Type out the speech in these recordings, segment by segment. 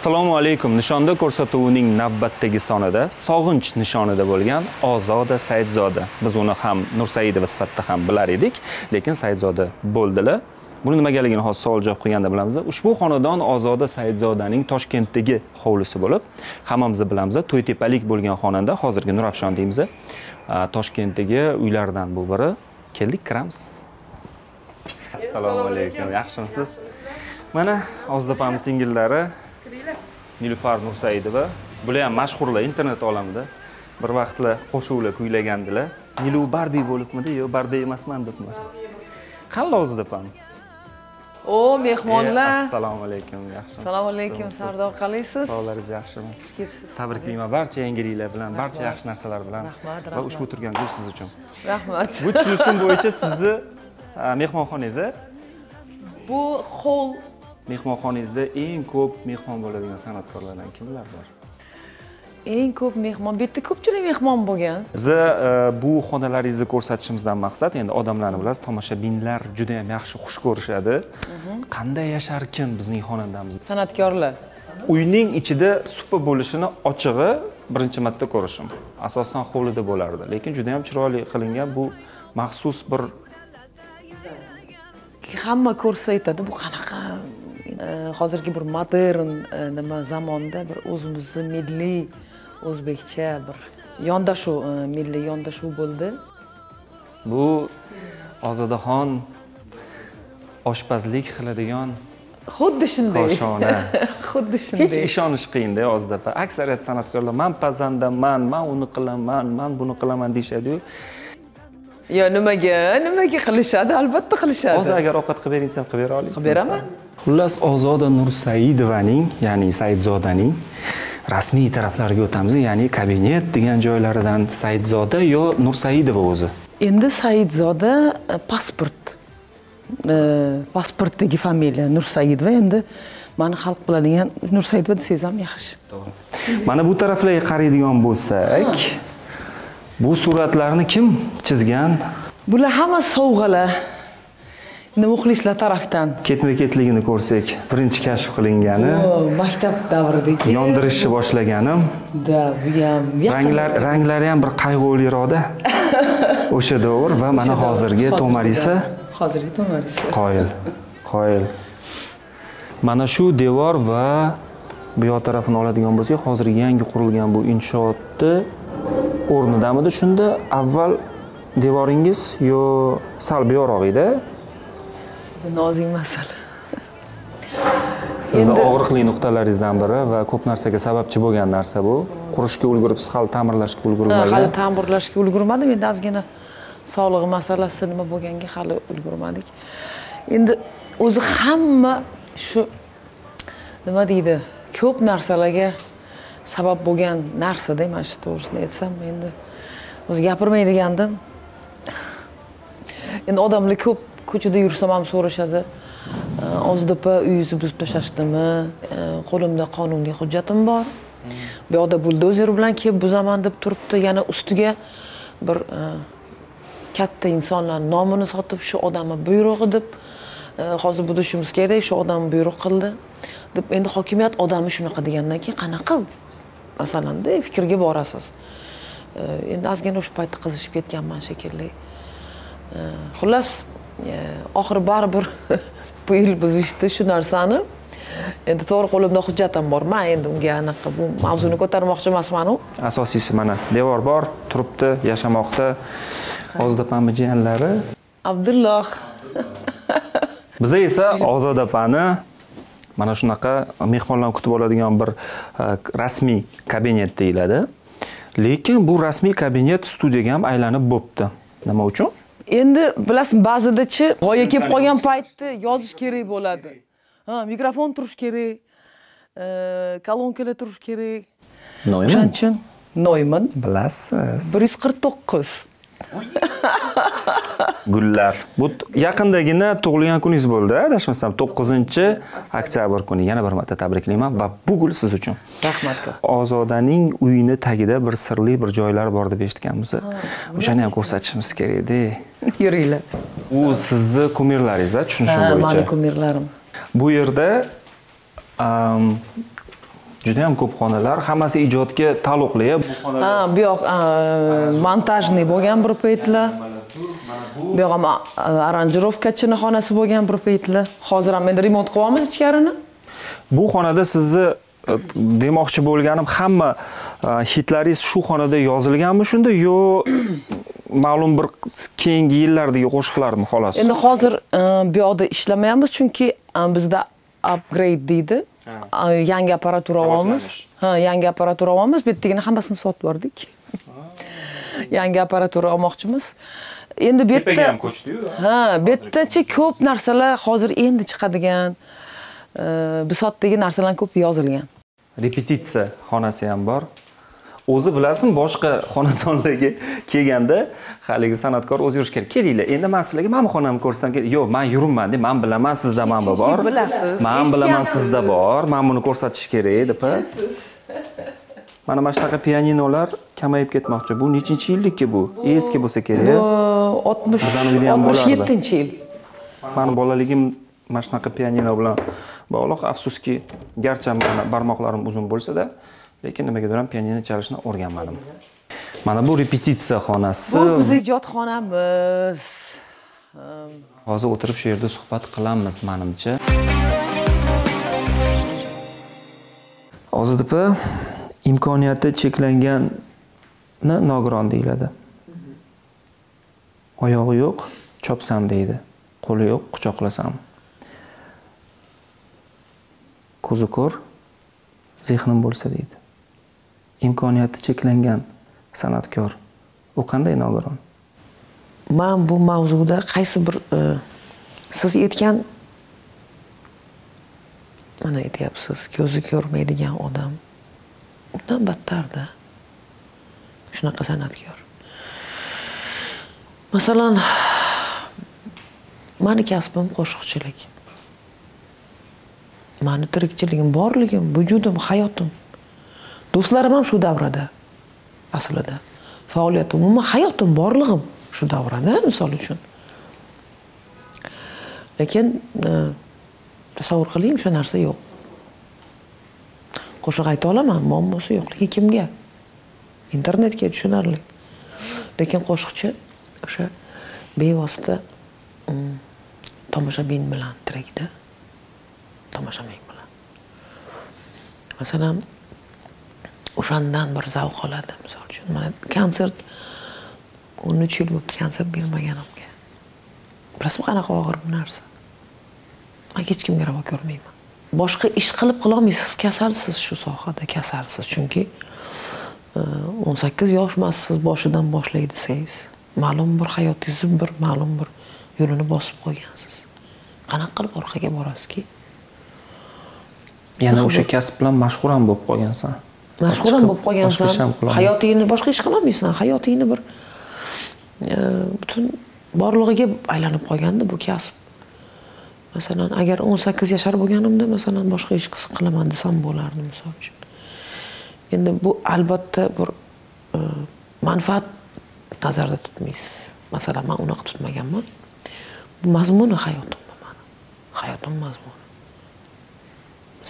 assalomu alaykum. Nishonda ko'rsatuvining navbatdagi sonida sog'inch nishonida bo'lgan ozoda saidzoda. Biz uni ham nursaidova sifatida ham bilar edik lekin saidzoda bo'ldilar. Buni nimaligini hozir savol javob qilganda bilamiz. Ushbu xonadon ozoda saidzodaning toshkentdagi hovlisi bo'lib hammamiz bilamiz to'ytepalik bo'lgan xonanda hozirgi nurafshon deymiz. Toshkentdagi uylardan bu biri. Keldik kiramiz. Assalomu alaykum. Yaxshimisiz? Mana oziz opamiz singillari nilufar nursaidova. Bular ham mashhurlar internet olamida. Bir vaqtlar qo'shiqlar kuylagandilar. Nilu barbi bo'libmidi? Yo'q barbi emasman debman. Qanday oziz opam o mehmonlar. Assalomu alaykum yaxshimisiz assalomu alaykum sardor qalaysiz sog'lig'ingiz yaxshimi? Xush kelibsiz. Tabriklayman barcha yangi yillar bilan barcha yaxshi narsalar bilan Rahmat, va ushbu turgan gul siz uchun. Rahmat. Bu tushunishim bo'yicha sizni a, mehmonxonangizda bu hol mehmonxonangizda eng ko'p mehmon bo'ladigan san'atkorlardan kimlar bor? Eng ko'p mehmon bu yerda ko'pchilik mehmon bo'lgan. Biza e, bu xonalaringizni ko'rsatishimizdan maqsad endi odamlarni bilasiz tomoshabinlar juda yam yaxshi xush ko'rishadi. Qanday yasharkin bizning xonandamiz? San'atkorlar. Uyning ichida supa bo'lishini ochig'i birinchi marta ko'rishim. Asosan hovlida bo'lardi lekin juda yam chiroyli qilingan bu maxsus bir hamma ko'rsa aytadi bu qanaqa hozirgi bir modern e, nima zamonda bir o'zimizni milliy o'zbekcha bir yondashuv e, milliy yondashuv bo'ldi. Bu ozodaxon oshpazlik qiladigan xuddi shunday. koshona. Xuddi hech shunday. ishonish qiyinda opa aksariyat san'atkorlar man pazandaman man uni qilaman man buni qilaman deyishadiyu yo nimaga nimaga qilishadi? Albatta qilishadi. Hozir agar ovqat qilib bering desam qilib bera olasizmi? Qilib beraman. Xullas ozoda nursaidovaning ya'ni saidzodaning rasmiy taraflariga o'tamiz. Ya'ni kabinet degan joylaridan saidzoda yo nursaidova o'zi? Endi saidzoda e, pasport e, pasportdagi familiya nursaidova. Endi mani xalq biladigan nursaidova desangiz ham yaxshi. Mana bu taraflarga qaraydigan bo'lsak bu suratlarni kim chizgan? Bular hamma sovg'alar muxlislar tarafdan. Ketma ketligini ko'rsak birinchi kashf qilingani. Maktab davridagi yondirishni boshlaganim. Da bu ham ranglar ranglari ham bir qayg'uliroqda o'sha davr va mana hozirgi tomarisa. hozirgi tomarisa. Qoyil qoyil. Mana shu devor va bu yoq tarafini oladigan bo'lsak hozirgi yangi qurilgan bu inshootni o'rnidamidi? Shunda avval devoringiz yo sal bu yoqroq edi nozik masala sizni og'riqli nuqtalaringizdan biri va ko'p narsaga sababchi bo'lgan narsa bu. Qurishga ulguribsiz hali ta'mirlashga Ha, hali ulgurmagan ta'mirlashga ulgurmadim. Endi ozgina sog'lig'i masalasi nima bo'lganga hali ulgurmadik. Endi o'zi hamma shu nima deydi ko'p narsalarga sabab bo'lgan narsada mana shu to'g'risini aytsam endi o'zi gapirmaydigandim. Endi odamlar ko'p ko'chada yursam ham so'rashadi. Ozdp uyingizni buzib tashlashdimi qo'limda qonuniy hujjatim bor. Bu yoqda buldozer bilan kelib buzaman deb turibdi. Yana ustiga bir e, katta insonlar nomini sotib shu odamni buyrug'i deb e, hozir buzishimiz kerak shu odam buyruq qildi. Deb endi hokimiyat odami shunaqa degandan keyin qanaqa masalanda fikrga borasiz. E, endi ozgina o'sha paytda qizishib ketganman shekilli. Xullas oxiri baribir bu yil buzishdi shu narsani endi to'g'ri qo'limda hujjat ham bor. Man endi unga anaqa bu mavzuni ko'tarmoqchi emasmanu. Asosiysi mana devor bor turibdi yashamoqda. Ozod opamni jiyanlari. Abdulloh. Biza esa ozod opani mana shunaqa mehmonlarni kutib oladigan bir e, rasmiy kabinet deyiladi. Lekin bu rasmiy kabinet studiyaga ham aylanib bo'pti. Nima uchun endi bilasizmi ba'zidachi g'oya kelib qolgan paytda yozish kerak bo'ladi. Ha mikrofon turishi kerak e, kolonkalar turishi kerak. Noyman o'shaning uchun noyman bilasiz. Bir yuz qirq to'qqiz gullar. Bu yaqindagina tug'ilgan kuningiz bo'ldi adashmasam? To'qqizinchi oktyabr kuni. Yana bir marta tabriklayman va bu gul siz uchun. Rahmat ko'p. Ozodaning uyini tagida bir sirli bir joylar bor deb eshitganmiz o'shani ham ko'rsatishimiz kerak edi yuringlar u sizni kumirlaringiz tushunishim ha mani bo'yicha kumirlarim. Bu yerda juda ham ko'p xonalar hammasi ijodga taalluqli. Ha bu yoq montajniy bo'lgan bir paytlar. Bu yoq ham aranjirovkachini xonasi bo'lgan bir paytlar. Hozir ham endi remont qilyapmiz ichkarini. Bu xonada sizni e, demoqchi bo'lganim hamma hitlaringiz shu xonada yozilganmi shunda yo ma'lum bir keyingi yillardagi qo'shiqlarmi xolos? Endi hozir e, bu yoqda ishlamayapmiz chunki bizda upgrade deydi yangi apparatura olyapmiz ha yangi apparatura olyapmiz bu yerdagini hammasini sotib yubordik yangi apparatura olmoqchimiz. Endi bu yerda ham ko'chdiyu. Ha bu yerdachi ko'p narsalar hozir endi chiqadigan e, bisotdagi narsalar ko'p yozilgan. Repetitsiya xonasi ham bor o'zi bilasizmi boshqa xonadonlarga kelganda haligi san'atkor o'zi yurish kerak. Kelinglar endi man sizlarga mana bu xonamni ko'rsatam yo'q man yuribman deb man bilaman sizda mana bu bor. Man bilaman sizda bor. Man buni ko'rsatish kerak deb mana mana shunaqa pianinolar kamayib ketmoqchi. Bu nechinchi yillikki bu? Eski bo'lsa kerak bu oltmish oltmish yettinchi yil. Mani bolaligim mana shunaqa pianino bilan bog'liq. Afsuski garchi mani barmoqlarim uzun bo'lsa-da lekin nimagadir ham pianino chalishni o'rganmadim. Mana bu repetitsiya xonasi. Bu bizni ijodxonamiz hozir o'tirib shu yerda suhbat qilamiz manimcha. Ozod opa imkoniyati cheklanganni nogiron deyiladi. Oyog'i yo'q chopsam deydi. Qo'li yo'q quchoqlasam. Ko'zi ko'r zehnim bo'lsa deydi imkoniyati cheklangan san'atkor. U qanday nogiron? Man bu mavzuda qaysi bir e, siz aytgan mana aytyapsiz ko'zi ko'rmaydigan odam undan battarda shunaqa san'atkor. Masalan mani kasbim qo'shiqchilik. Mani tirikchiligim borligim vujudim hayotim. Do'stlarim ham shu davrada aslida. Faoliyatim umuman hayotim borlig'im shu davrada misol uchun. Lekin e, tasavvur qiling o'sha narsa yo'q. Qo'shiq ayta olaman muammosi yo'q. Lekin kimga? Internetga tushunarli. Lekin qo'shiqchi o'sha bevosita mm, tomoshabin bilan tirikda tomoshabin bilan. Masalan o'shandan bir zavq oladi. Misol uchun mana konsert o'n uch yil bo'libdi konsert bermaganimga bilasizmi qanaqa og'ir bir narsa? Man hech kimga ravo ko'rmayman. Boshqa ish qilib qilolmaysiz kasalsiz shu sohada kasalsiz. Chunki e, o'n sakkiz yoshmisiz boshidan boshlay desangiz ma'lum bir hayotingizni bir ma'lum bir yo'lini bosib qo'ygansiz. Qanaqa qilib orqaga borasizki? Yana o'sha kasb bilan mashhur ham bo'lib qolgansan mashhur ham bo'lib qolgansan hayotingni boshqa ish qilolmaysan hayotingni bir butun borlig'iga aylanib qolganda bu kasb masalan agar o'n sakkiz yashar bo'lganimda masalan boshqa ish qilaman desam bo'lardi misol uchun endi bu albatta bir e, manfaat nazarda tutmaysiz masalan man unaqa tutmaganman bu mazmuni hayotim bu mani hayotim mazmuni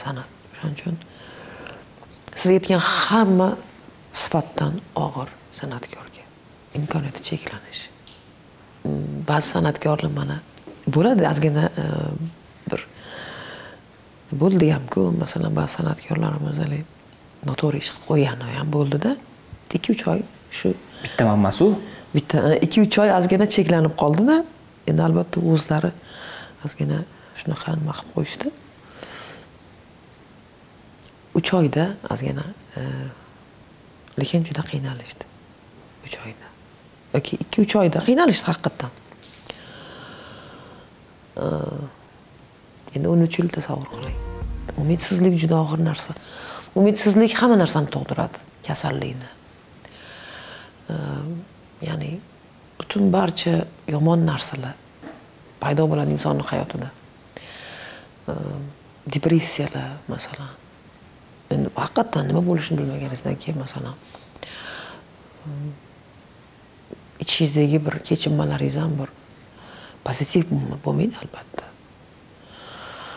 san'at o'shaning uchun siz aytgan hamma sifatdan og'ir san'atkorga imkoniyati cheklanish Mm, ba'zi san'atkorlar mana bo'ladi ozgina e, bir bo'ldi hamku masalan ba'zi san'atkorlarimiz haligi noto'g'ri ish qilib qo'ygani ham bo'ldida ikki uch oy shu bitta emas u bitta e, ikki uch oy ozgina cheklanib qoldida endi albatta o'zlari ozgina shunaqa nima qilib qo'yishdi uch oyda ozgina e, lekin juda qiynalishdi. Uch oyda. Yoki ikki uch oyda qiynalishdi haqiqatdan e, endi o'n uch yil tasavvur qiling umidsizlik juda og'ir narsa. Umidsizlik hamma narsani tug'diradi kasallikni. E, ya'ni butun barcha yomon narsalar paydo bo'ladi insonni hayotida. Depressiyalar masalan. Endi haqiqatdan nima bo'lishini bilmaganingizdan keyin masalan hm, ichingizdagi bir kechinmalaringiz ham bir pozitiv bo'lmaydi albatta.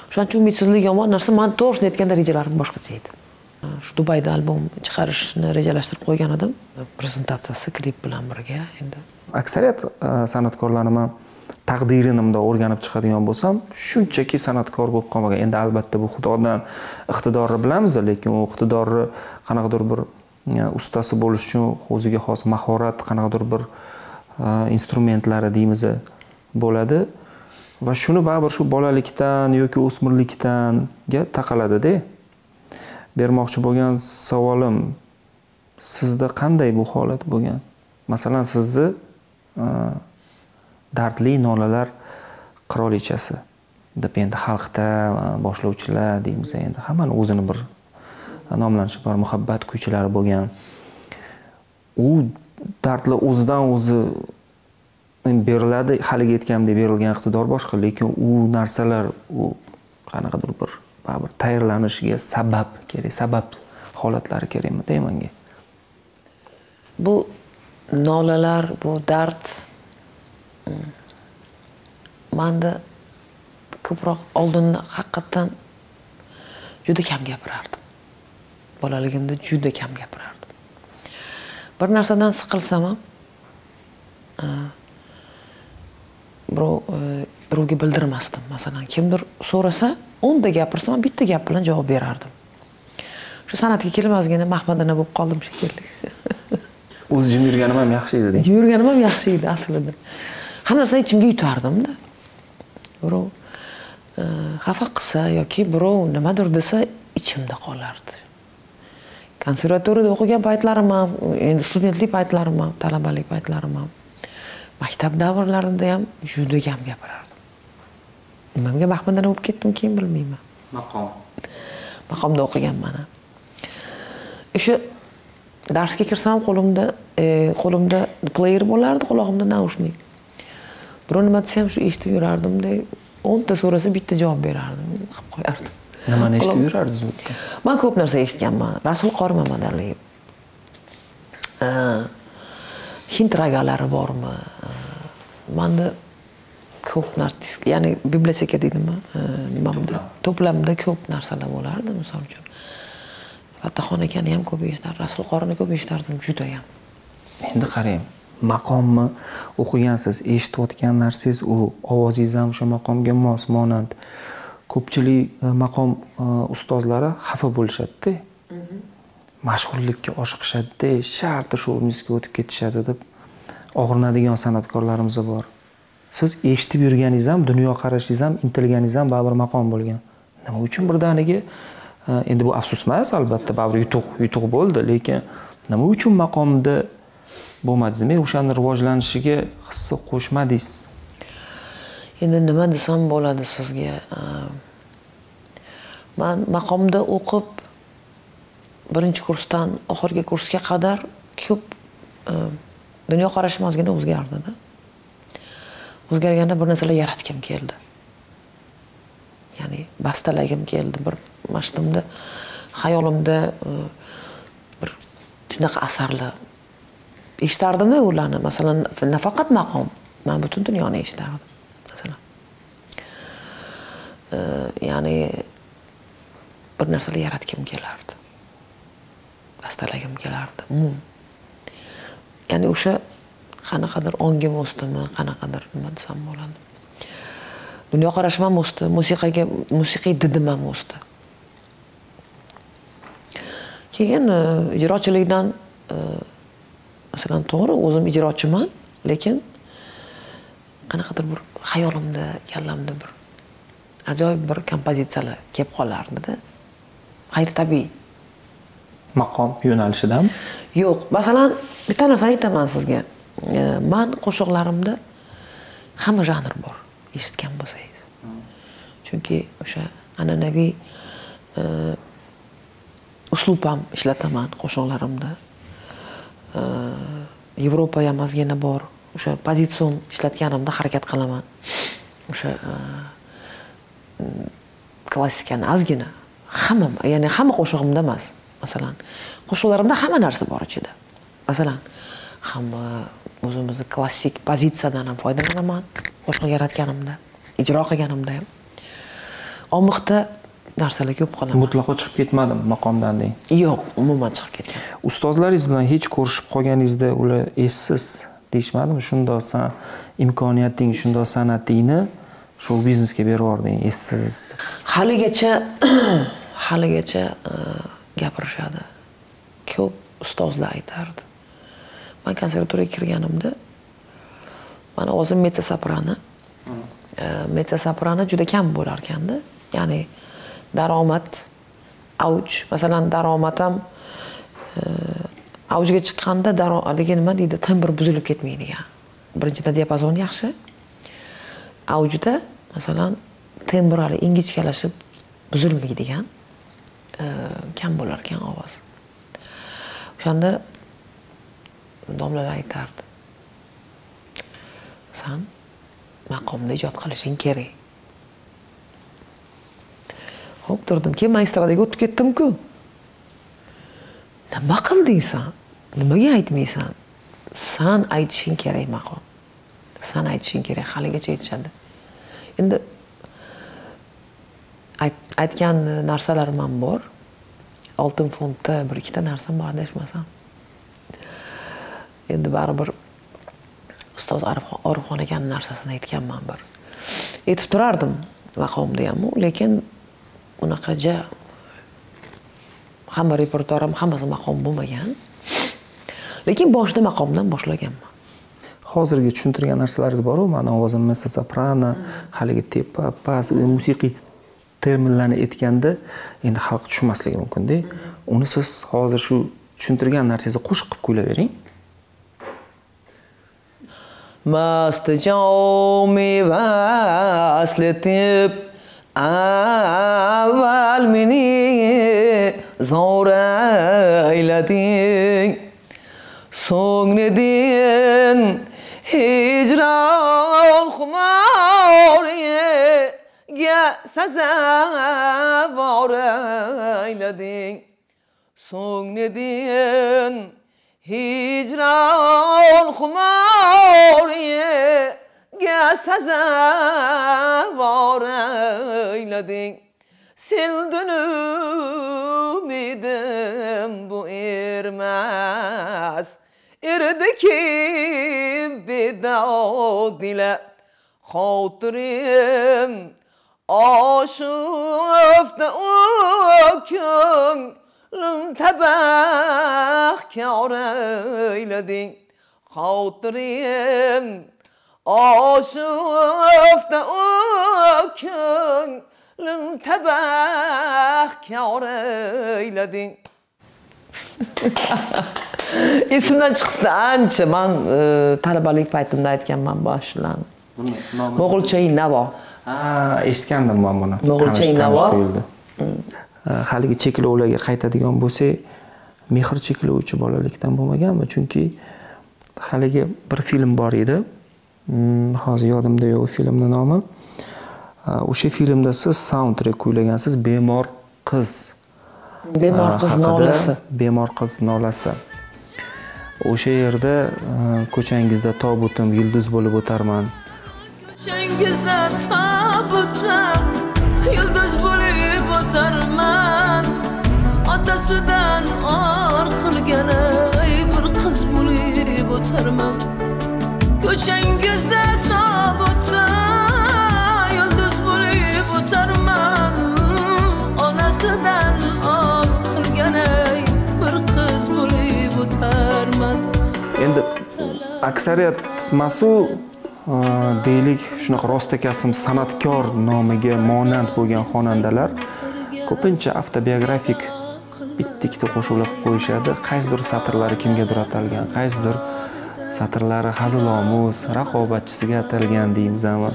O'shaning uchun umidsizlik yomon narsa man to'g'risini aytganda rejalarim boshqacha edi shu dubayda albom chiqarishni rejalashtirib qo'ygan edim. Prezentatsiyasi klip bilan birga endi. Aksariyat e, san'atkorlarni man taqdirini bundoq o'rganib chiqadigan bo'lsam shunchaki san'atkor bo'lib qolmagan. Endi albatta bu xudodan iqtidorni bilamiz lekin u iqtidorni qanaqadir bir e, ustasi bo'lish uchun o'ziga xos mahorat qanaqadir bir e, instrumentlari deymiz e, bo'ladi. Va shuni baribir shu bolalikdan yoki o'smirlikdanga taqaladida bermoqchi bo'lgan savolim sizda qanday bu holat bo'lgan? Masalan sizni dardli nolalar qirolichasi. Deb endi xalqda e, boshlovchilar deymiz endi. Hammani o'zini bir nomlanishi bor muhabbat kuychilari bo'lgan. U dardlar o'zidan o'zi beriladi haligi aytganimdek berilgan iqtidor boshqa lekin u narsalar u qanaqadir bir baribir tayyorlanishiga sabab kerak sabab holatlari kerakmida manga bu nolalar bu dard manda ko'proq oldinda haqiqatdan juda kam gapirardim. Bolaligimda juda kam gapirardim. Bir narsadan siqilsam ham birov e, birovga bildirmasdim. Masalan kimdir so'rasa o'nta gapirsam bitta gap bilan javob berardim. Shu san'atga kelmasgina mahmadana bo'lib qoldim shekilli. O'zi jim yurganim ham yaxshi edi jim yurganim ham yaxshi edi aslida hamma narsani ichimga yutardimda birov e, xafa qilsa yoki birov nimadir desa ichimda qolardi. Konservatoriyada o'qigan paytlarim ham endi studentlik paytlarim ham talabalik paytlarim ham maktab davrlarida ham juda kam gapirardim. Nimamga mahmadana bo'lib ketdim keyin bilmayman. Maqom. Maqomda o'qiganman o'sha darsga kirsam qo'limda e, qo'limda player bo'lardi qulog'imda naushnik birov nima desa ham shu eshitib yurardimda o'nta so'rasa bitta javob berardim qilib qo'yardim. Nimani eshitib yurardingiz man ko'p narsa eshitganman. Rasul qori mamadali hind ragalari bormi? Manda ko'p narsa ya'ni biblioteka deydimi nima bunda to'plamda ko'p narsalar bo'lardi misol uchun. Fattaxon akani ham ko'p eshitardim rasul qorini ko'p eshitardim judayam. Endi qarang maqomni o'qigansiz eshitayotgan narsangiz u ovozingiz ham o'sha maqomga mos monand. Ko'pchilik e, maqom e, ustozlari xafa bo'lishadida mhm. mashhurlikka oshiqishadida shartta shu muzika o'tib ketishadi deb og'rinadigan san'atkorlarimiz bor. Siz eshitib yurganingiz ham dunyoqarashingiz ham intilganingiz ham baribir maqom bo'lgan. Nima uchun birdaniga? E, endi bu afsus emas albatta baribir yutuq yutuq bo'ldi lekin nima uchun maqomda bo'lmadi demak o'shani rivojlanishiga hissa qo'shmadingiz endi nima desam bo'ladi sizga? Man maqomda o'qib birinchi kursdan oxirgi kursga qadar ko'p dunyoqarashim ozgina o'zgardida o'zgarganda bir narsalar yaratgim keldi. Ya'ni bastalagim keldi. Bir mana hayolimda bir shunaqa asarlar eshitardimda ularni. Masalan nafaqat maqom. Man butun dunyoni eshitardim masalan. E, ya'ni bir narsalar yaratgim kelardi. Bastalagim kelardi. Umum ya'ni o'sha qanaqadir ongim o'sdimi qanaqadir nima desam bo'ladi. Dunyoqarashim ham o'sdi musiqaga musiqiy didim ham o'sdi keyin e, ijrochilikdan e, masalan to'g'ri o'zim ijrochiman lekin qanaqadir bir xayolimda kallamda bir ajoyib bir kompozitsiyalar kelib qolardida g'ayritabiiy maqom yo'nalishidami yo'q. Masalan bitta narsani aytaman sizga. Man qo'shiqlarimda hamma janr bor eshitgan bo'lsangiz. Chunki o'sha an'anaviy e, uslub ham ishlataman qo'shiqlarimda. e, yevropa ham ozgina bor o'sha pozitsion ishlatganimda harakat qilaman o'sha klassikani ozgina hamma ya'ni hamma qo'shig'imda emas masalan qo'shiqlarimda hamma narsa bor ichida masalan hamma o'zimizni klassik pozitsiyadan ham foydalanaman qo'shiq yaratganimda ijro qilganimda ham omiqda narsalar ko'p qolaman. Mutlaqo chiqib ketmadim maqomdan deng. Yo'q umuman chiqib ketgan ustozlaringiz bilan hech ko'rishib qolganingizda ular essiz deyishmadimi? Shundoq san imkoniyating shundoq san'atingni shou biznesga berib yubording essiz. Haligacha haligacha e, gapirishadi. Ko'p ustozlar aytardi. Man konservatoriyaga kirganimda mani ovozim mezzo soprano mezzo soprano juda kam bo'lar ekanda ya'ni daromad avj. Masalan daromad ham e, avjga chiqqanda daro- haligi nima deydi? Tembr buzilib ketmaydigan birinchidan diapazon yaxshi. Avjda masalan tembr hali ingichkalashib buzilmaydigan e, kam bo'lar ekan ovoz. O'shanda domlalar aytardi. San maqomni ijod qilishing kerak. Ho'p turdim keyin magistradaga o'tib ketdimku. Nima qilding san nimaga aytmaysan san aytishing kerak maqom. San aytishing kerak haligacha aytishadi. Endi aytgan narsalarim ham bor. Oltin fondda bir ikkita narsam bor adashmasam endi baribir ustoz orifxon akani narsasini aytganman bir. Aytib turardim maqomda hamu lekin unaqaja hamma repertuarim hammasi maqom bo'lmagan. Lekin boshida maqomdan boshlaganman. Hozirgi tushuntirgan narsalaringiz boru mana ovozimni soprano haligi tepa past e, musiqiy terminlarni aytganda endi xalq tushunmasligi mumkinda uni siz hozir shu tushuntirgan narsangizni qo'shib qilib kuylayvering mast jomi vasli tep avval meni zovra aylading so'ngridin hijron xumoriga sazavora aylading so'ngridin hijron xumoriga sazavor eyledin. Sildin ümidim bu ermas erdi kim bedod dila xotirim oshufda o'kung ko'nglim tabax ko'raylading xotirim Ökün Lüm təbəx kar eyledin esimdan chiqdi ancha. Man e, talabalik paytimda aytganman boshidan mo'g'ulcha navo. Ha eshitgandim man buni. Mo'g'ulcha Tanish- Inavo. tanish tuyuldi Ha, haligi cheklovlarga qaytadigan bo'lsak mehr cheklovchi bolalikdan bo'lmaganmi? Chunki haligi bir film bor edi. Mm, hozir yodimda yo'q filmni nomi. Ha, o'sha filmda siz saundtrek kuylagansiz bemor qiz. Bemor qiz haqida. nolasi. Bemor qiz nolasi. O'sha yerda uh, ko'changizda tobutim yulduz bo'lib o'tarman. Ko'changizda tobutda yulduz bo'lib o'tarman. Otasidan or qilgan ey bir qiz bo'lib o'tarman Göçen gözde tabutta yulduz bo'lib o'tarman onasidan or qilgan ey bir qiz bo'lib o'tarman endi aksariyat masu e, deylik shunaqa rostakasm san'atkor nomiga monand bo'lgan xonandalar ko'pincha avtobiografik bitta ikkita qo'shiqlar qilib qo'yishadi. Qaysidir satrlari kimgadir atalgan qaysidir satrlari hazilomuz raqobatchisiga atalgan deymizmi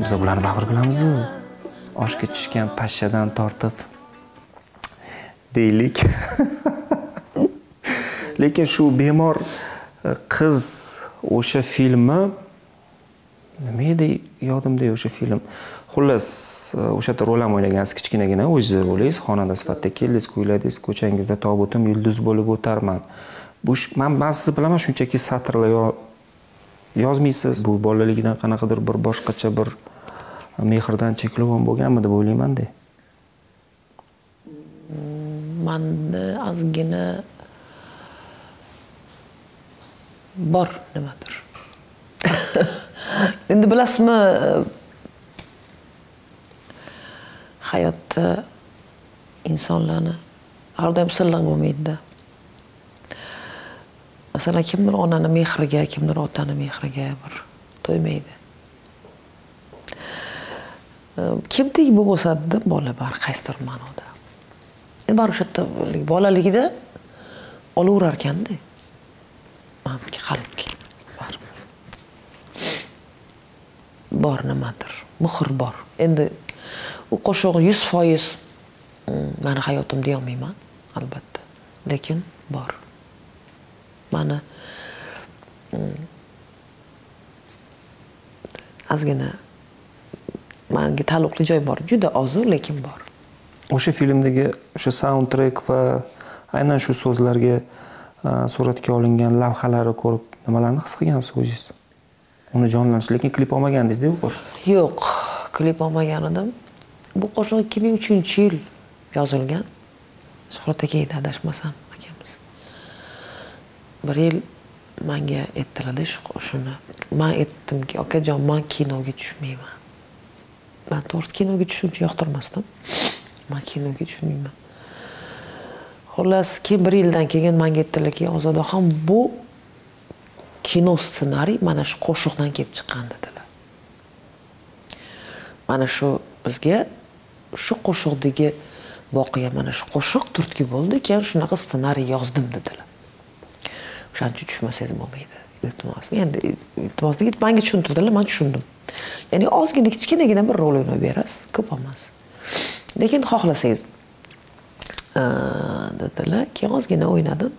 biz bularni baribir bilamizu. Oshga tushgan pashshadan tortib deylik. Lekin shu bemor e, qiz o'sha filmi nima edi yodimda o'sha film? Xullas e, o'sha yerda rol ham o'ynagansiz kichkinagina o'zingiz rolingiz xonanda sifatida keldingiz kuyladingiz ko'changizda tobutim yulduz bo'lib o'tarman. Bu man man sizni bilaman shunchaki satrlar yozmaysiz. Bu bolaligidan qanaqadir bir boshqacha bir e, mehrdan cheklagan bo'lganmi deb o'ylaymanda manda ozgina bor nimadir. Endi bilasizmi e, hayotda insonlarni har doim silliq bo'lmaydida. Masalan kimdir onani mehriga kimdir otani mehriga bir to'ymaydi. Ehm, Kemtik tegib bo'lsa-da bola baribir qaysidir ma'noda. Endi baribir o'sha yerda bolaligida olaverar ekanda maniki qalbga baribir bor nimadir? Muhr bor. Endi u qo'shiq yuz foiz ehm, mani hayotim deyolmayman albatta. Lekin bor. Mani mm, ozgina manga taalluqli joy bor juda ozu lekin bor. O'sha filmdagi o'sha saundtrek va aynan shu so'zlarga suratga olingan lavhalari ko'rib nimalarni his qilgansiz o'zingiz? Uni jonlantirish lekin klip olmagandingiz-da u qo'shiq. Yo'q klip olmagan edim. Bu qo'shiq ikki ming uchinchi yil yozilgan. Shuhrat aka adashmasam bir yil manga aytdilarda shu- shuni. Man aytdimki okajon man kinoga tushmayman. Man to'g'risi kinoga tushishni yoqtirmasdim. Man kinoga tushmayman xullas keyin bir yildan keyin manga aytdilarki ozodaxon bu kino ssenariy mana shu qo'shiqdan kelib chiqqan dedilar. Mana shu bizga shu qo'shiqdagi voqea mana shu qo'shiq turtki bo'ldi keyin shunaqa ssenariy yozdim dedilar. O'shaning tushmasangiz bo'lmaydi iltimos endi iltimos degani manga tushuntirdilar man tushundim ya'ni ozgina kichkinagina bir rol o'ynab berasiz ko'p emas lekin xohlasangiz "Aa", dedilar keyin ozgina o'ynadim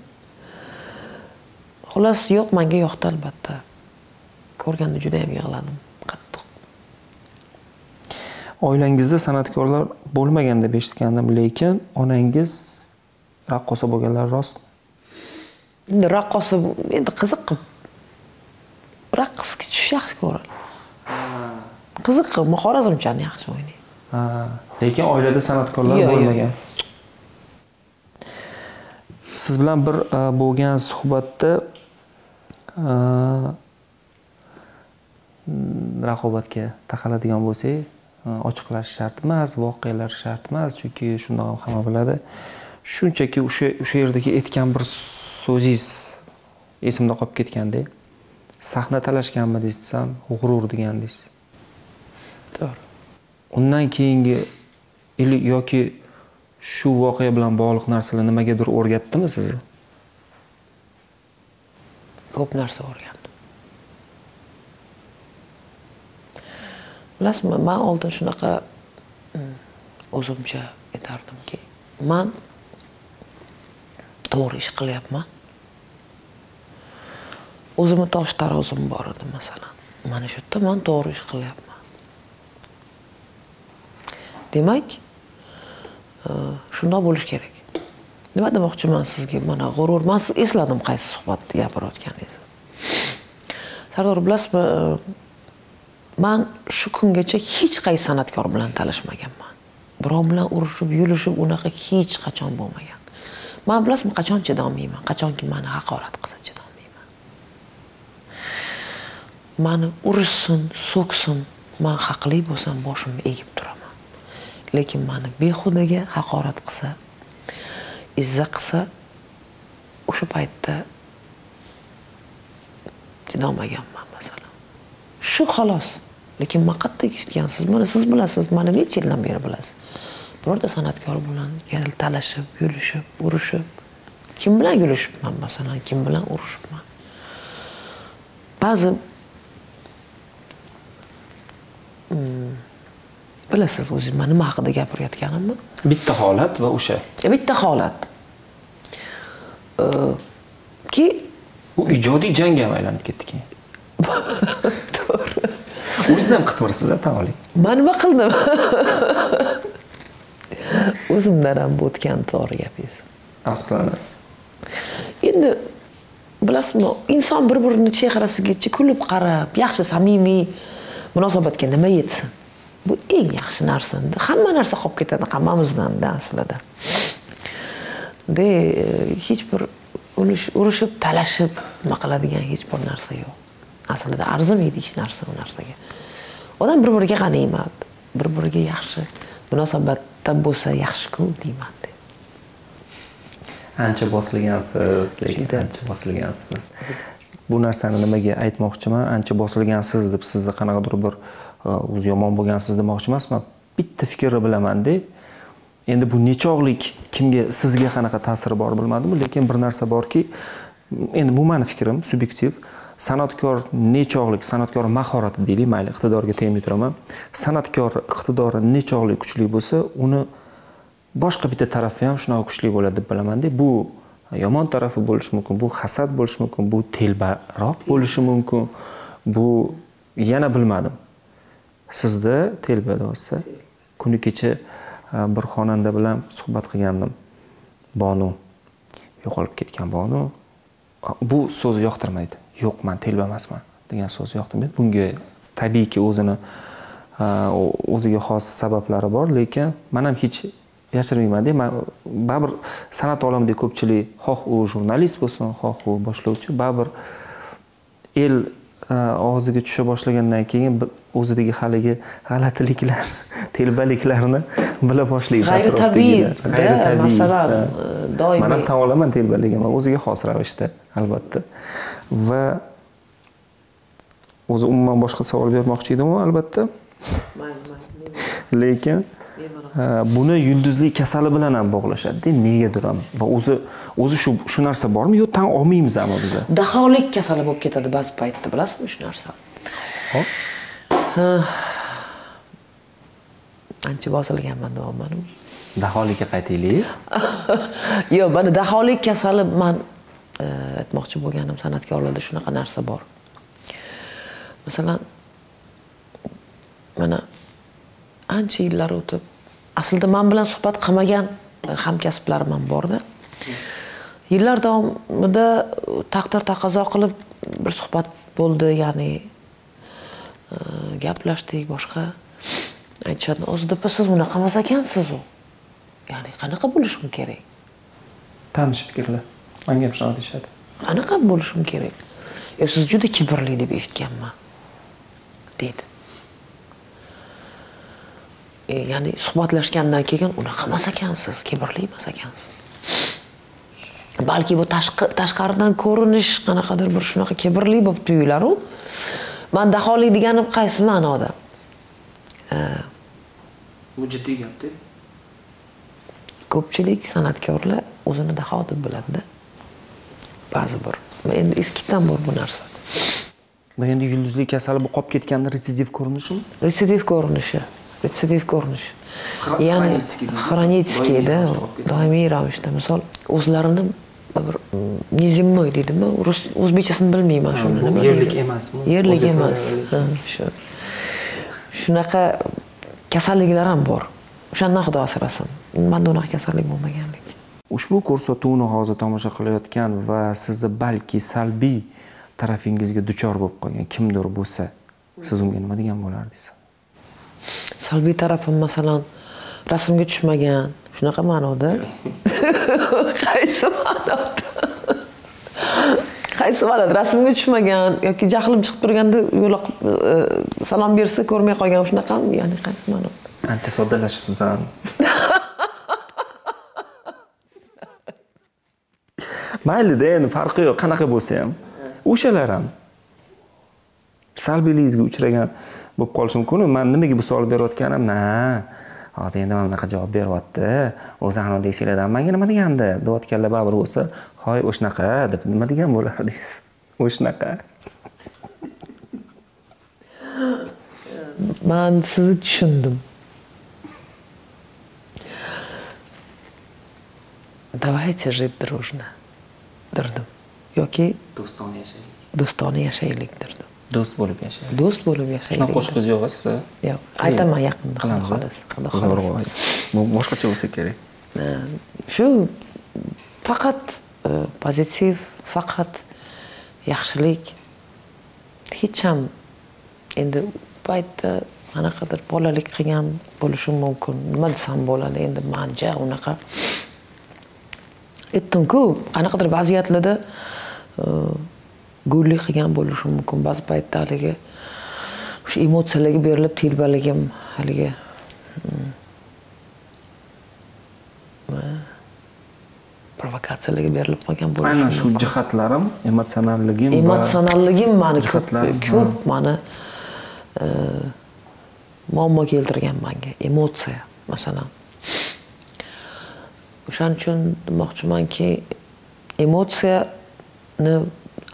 xullas yo'q manga yoqdi albatta. Ko'rganda juda yam yig'ladim. Qattiq. Oilangizda san'atkorlar bo'lmagan deb eshitgandim lekin onangiz raqqosa bo'lganlari rostmi endi raqqosa endi qiziq raqsga tushish yaxshi ko'radi. Qiziq xorazmchani yaxshi o'ynaydi. Ha, lekin oilada san'atkorlar bo'lmagan. Siz bilan bir a, bo'lgan suhbatda mm, raqobatga taqaladigan bo'lsak a, ochiqlash shart emas voqealar shart emas chunki shundoq ham hamma biladi. Shunchaki o'sha o'sha yerdagi aytgan bir so'zingiz esimda qolib ketganda sahna talashganmi desam g'urur degandingiz to'g'ri. Undan keyingi yoki shu voqea bilan bog'liq narsalar nimagadir o'rgatdimi sizni ko'p narsa o'rgandim. Bilasizmi man oldin shunaqa mm, o'zimcha aytardimki man to'g'ri ish qilyapman o'zimni tosh tarozim bor edi masalan. Mana shu yerda man to'g'ri ish qilyapman. Demak e, shundoq bo'lishi kerak. Nima demoqchiman sizga? Mana g'urur. Man siz esladim qaysi suhbatda gapirayotganingizni. Sardor bilasizmi e, man shu kungacha hech qaysi san'atkor bilan talashmaganman birov bilan urushib yulishib unaqa hech qachon bo'lmagan. Man bilasizmi qachon chidolmayman qachonki mani haqorat qilsa chidolmayman mani urishsin so'ksin man haqli bo'lsam boshimni egib turaman. Lekin mani behudaga haqorat qilsa izza qilsa o'sha paytda chidolmaganman masalan. Shu xolos. Lekin man qattiq eshitgansiz mana siz bilasiz mani necha yildan beri bilasiz. Birorta san'atkor bilan talashib yulishib urushib kim bilan yulishibman masalan kim bilan urushibman? Ba'zi bilasiz o'zingiz man nima haqida gapirayotganimni? Bitta holat va o'sha. Bitta holat. Ö, ki u ijodiy jangga ham aylanib ketdi keyin. To'g'ri. O'zingiz ham qitmirsiz tan oling man nima qildim? O'zimdan ham o'tgan to'g'ri gapingiz. Afsus endi bilasizmi inson bir birini chehrasigacha kulib qarab yaxshi samimiy munosabatga nima yetsin bu eng yaxshi narsa. Hamma narsa qolib ketadi hammamizdanda aslida. De hech bir urush- urushib talashib nima qiladigan hech bir narsa yo'q. Aslida arzimaydi hech narsa u narsaga. Odam bir biriga g'animat bir biriga yaxshi munosabatda bo'lsa yaxshiku deyman de. ancha bosilgansiz lekin ancha bosilgansiz bu narsani nimaga aytmoqchiman? Ancha bosilgansiz deb sizni qanaqadir bir e, o'zi yomon bo'lgansiz demoqchi emasman. Bitta fikrni bilamanda endi bu nechog'lik kimga sizga qanaqa ta'siri bor bilmadim lekin bir narsa borki endi bu mani fikrim subyektiv. San'atkor nechog'lik san'atkor mahorati deylik mayli iqtidorga tegmay turaman san'atkor iqtidori nechog'lik kuchli bo'lsa uni boshqa bitta tarafi ham shunaqa kuchli bo'ladi deb bilamanda bu yomon tarafi bo'lishi mumkin bu hasad bo'lishi mumkin bu telbaroq bo'lishi mumkin. Bu yana bilmadim. Sizni telba bo'lsa kuni kecha e, bir xonanda bilan suhbat qilgandim. Bonu. Yo'qolib ketgan bonu. Bu so'z yoqtirmaydi. Yo'q man telba emasman degan so'z yoqtirmaydi. Bunga tabiiyki o'zini e, o'ziga xos sabablari bor lekin man ham hech yashirmaymanda man baribir san'at olamidagi ko'pchilik xoh u jurnalist bo'lsin xoh u boshlovchi baribir el og'ziga tusha boshlagandan keyin o'zidagi haligi g'alatiliklar telbaliklarni bila boshlaydi G'ayritabiiy, atrofdagilar. da, G'ayritabiiy, masalan, e, doimiy- man ham tan olaman telbaligimni o'ziga xos ravishda albatta. Va o'zi umuman boshqa savol bermoqchi edim albatta. Lekin buni yulduzlik kasali bilan ham bog'lashadida negadir ham va o'zi o'zi shu shu narsa bormi? Yo tan olmaymizmi biza daholik kasali bo'lib ketadi ba'zi paytda bilasizmi shu narsa? Ancha bosilganman deyapman daholikka qaytaylik. Yo'q mana daholik kasali man e, aytmoqchi bo'lganim san'atkorlarda shunaqa narsa bor. Masalan mana ancha yillar o'tib aslida man bilan suhbat qilmagan e, hamkasblarim ham borda. Yillar davomida taqdir taqozo qilib bir suhbat bo'ldi ya'ni e, gaplashdik boshqa aytishadi. Ozidopa siz unaqa emas ekansiz u. Ya'ni qanaqa bo'lishim kerak? Tanish fikrlar manga ham shunaqa deyishadi. Qanaqa bo'lishim kerak? Yo siz juda kibrli deb eshitganman deydi e, ya'ni suhbatlashgandan keyin unaqa emas ekansiz kibrli emas ekansiz. Balki bu tashqaridan ko'rinish qanaqadir bir shunaqa kibrli bo'lib tuyularu. Man daholik deganim qaysi ma'noda? Bu jiddiy gapda ko'pchilik san'atkorlar o'zini daho deb biladida. Ba'zi bir. Endi eskidan bor bu narsa. Bu endi yulduzlik kasali bu qolib ketganda retsidiv ko'rinishimi retsidiv ko'rinishi retsidiv ko'rinishi Xro- ya'ni xronический xronическийda Doimiy ravishda misol o'zlarini bir nezemnoy deydimi rus o'zbekchasini bilmayman shuni nima yerlik emasmi? yerlik emas. shu shunaqa kasalliklar ham bor o'shandan xudo asrasin manda unaqa kasallik bo'lmagan lekin ushbu ko'rsatuvni hozir tomosha qilayotgan va sizni balki salbiy tarafingizga duchor bo'lib qolgan kimdir bo'lsa siz unga nima degan bo'lardingiz salbiy tarafim masalan rasmga tushmagan. Shunaqa ma'noda? Qaysi ma'noda? Qaysi ma'noda? Rasmga tushmagan yoki jahlim chiqib turganda yo'la e, salom bersa ko'rmay qolgan. Shunaqami? Ya'ni qaysi ma'noda? Ancha soddalashibsiz ham maylida endi farqi yo'q. Qanaqa bo'lsa ham. O'shalar ham. Salbiyligingizga uchragan bo'lib qolishi mumkin man nimaga bu savol berayotganim? Na hozir endi mana bunaqa javob beryapti. O'zi anavi deysanglar manga nima degandi? Deyotganlar baribir bo'lsa hoy o'shanaqa deb nima degan bo'lardingiz o'shanaqa man sizni tushundim. Давайте жить дружно. Dirdim yoki do'stona yashaylik do'stona yashaylik dirdim do'st bo'lib yashaylik do'st bo'lib yashaylik shunaqa qo'shiqingiz yo'q sizda yo'q aytaman yaqinda xudo xohlasa xudo xohlasa bu boshqacha bo'lsa kerak? Shu faqat e, pozitiv faqat yaxshilik hech ham endi paytda qanaqadir bolalik qilgan bo'lishim mumkin. Nima desam bo'ladi endi manja unaqa. Aytdimku qanaqadir vaziyatlarda e, go'llik qilgan bo'lishim mumkin. Ba'zi paytda haligi o'sha emotsiyalarga berilib telbaligim haligi mm, provokatsiyalarga berilib qolgan bo'lishim aynan shu jihatlarim emotsionalligim emotsionalligim mani ko'p ko'p mani e, muammo keltirgan manga emotsiya masalan. O'shaning uchun demoqchimanki emotsiyani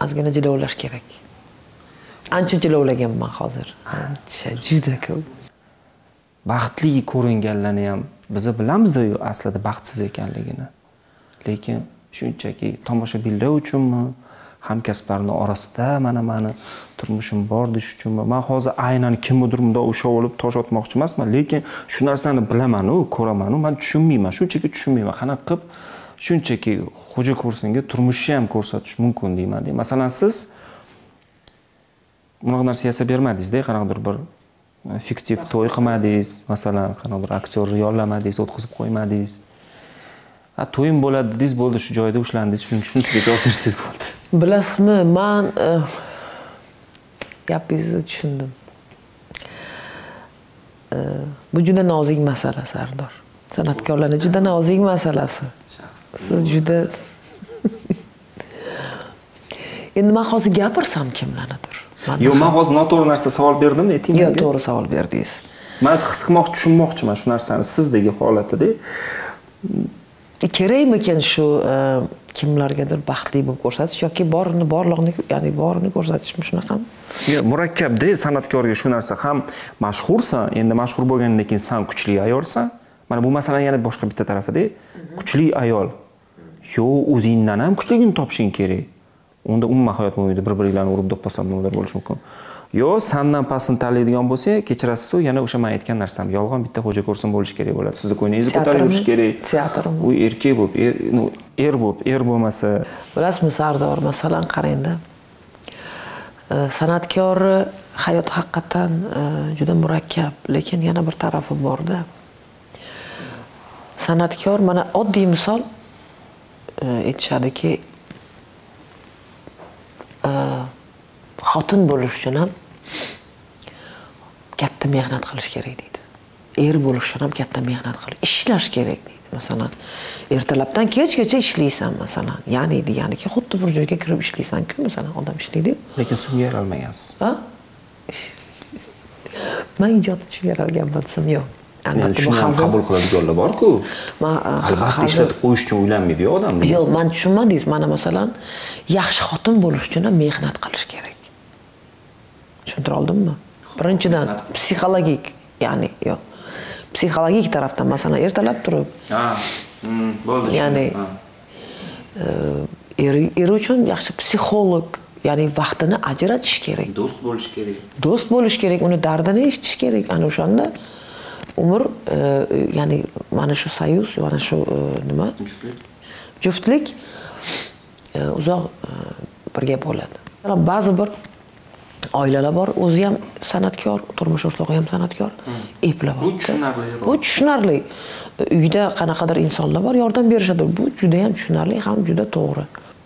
ozgina jilovlash kerak. Ancha jilovlaganman hozir. Ancha juda ko'p. Baxtli ko'ringanlarni ham biz bilamiz-ku aslida baxtsiz ekanligini. Lekin shunchaki tomoshabinlar uchunmi hamkasblarni orasida mana mani turmushim bor deyish uchunmi? Man hozir aynan kimnidir bundoq ushlab olib tosh otmoqchi emasman lekin shu narsani bilamanu ko'ramanu man tushunmayman shunchaki tushunmayman. Qanaqa qilib shunchaki xo'ja ko'rsinga turmushni ham ko'rsatish mumkin deymanda. Masalan siz bunaqa narsa yasab bermadingizda qanaqadir bir e, fiktiv to'y qilmadingiz masalan qanaqadir aktyorni yollamadingiz o'tkazib qo'ymadingiz. A to'yim bo'ladi dedingiz bo'ldi shu joyda ushlandingiz shunisiga javob bersangiz bo'ldi. Bilasizmi man e, gapingizni tushundim. E, bu juda nozik masala sardor. San'atkorlarni juda nozik masalasi siz juda endi man hozir gapirsam kimlarnidir Man- yo'q man hozir noto'g'ri narsa savol berdim ayting yo'q? to'g'ri savol berdingiz. Man his qilmoqchi tushunmoqchiman shu narsani sizdagi holatida. Kerakmikan shu e, kimlargadir baxtli bo'lib ko'rsatish yoki borini borlig'ini ya'ni borini ko'rsatishmi shunaqami? Yo'q, murakkabda san'atkorga shu narsa ham mashhursan endi mashhur bo'lgandan keyin san kuchli ayolsan. Mana bu masala yana boshqa bitta tarafida. Kuchli ayol yo'q o'zingdan ham kuchligini topishing kerak. Unda umuman hayot bo'lmaydi bir biringlarni urib do'pposlab nimadir bo'lishi mumkin. Yo sandan pastini tanlaydigan bo'lsang kechirasizu yana o'sha man aytgan narsam yolg'on bitta xo'ja ko'rsin bo'lishi kerak bo'ladi. Sizni ko'nglingizni ko'tarib yurish kerak. Teatrmi? u erkak bo'lib er, ну, er bo'lib er bo'lmasa. Bilasizmi sardor masalan qarangda. San'atkorni hayoti haqiqatdan e, juda murakkab lekin yana bir tarafi borda. San'atkor mana oddiy misol aytishadiki e, xotin bo'lish uchun ham katta mehnat qilish kerak deydi. Er bo'lish uchun ham katta mehnat qilish ishlash kerak deydi. Masalan ertalabdan kechgacha ishlaysan masalan. Ya'ni deganiki xuddi bir joyga kirib ishlaysanku masalan odam ishlaydiku lekin sizga yaralmagansiz. Man ijod uchun yaralganman desam yo'q shuni ham qabul qiladiganlar borku man e, albatta ishlatib qo'yish uchun uylanmaydiyu odam yo'q man tushunmadingiz mana masalan yaxshi xotin bo'lish uchun ham mehnat qilish kerak. Tushuntira oldimmi? Birinchidan psixologik ya'ni yo'q. Psixologik tarafdan masalan ertalab turib ha mm, bo'ldi Ya'ni-. Ha. eri eri uchun yaxshi psixolog ya'ni vaqtini ajratish kerak. Do'st bo'lish kerak. Do'st bo'lish kerak uni dardini eshitish kerak ana o'shanda umr e, ya'ni mana shu soyuz mana shu e, nima? Juftlik. E, uzoq e, birga bo'ladi. Ba'zi bir oilalar bor o'zi ham san'atkor turmush o'rtog'i ham san'atkor eplab Bu tushunarli. bu tushunarli. Uyda qanaqadir insonlar bor yordam berishadi. Bu juda ham tushunarli ham juda to'g'ri.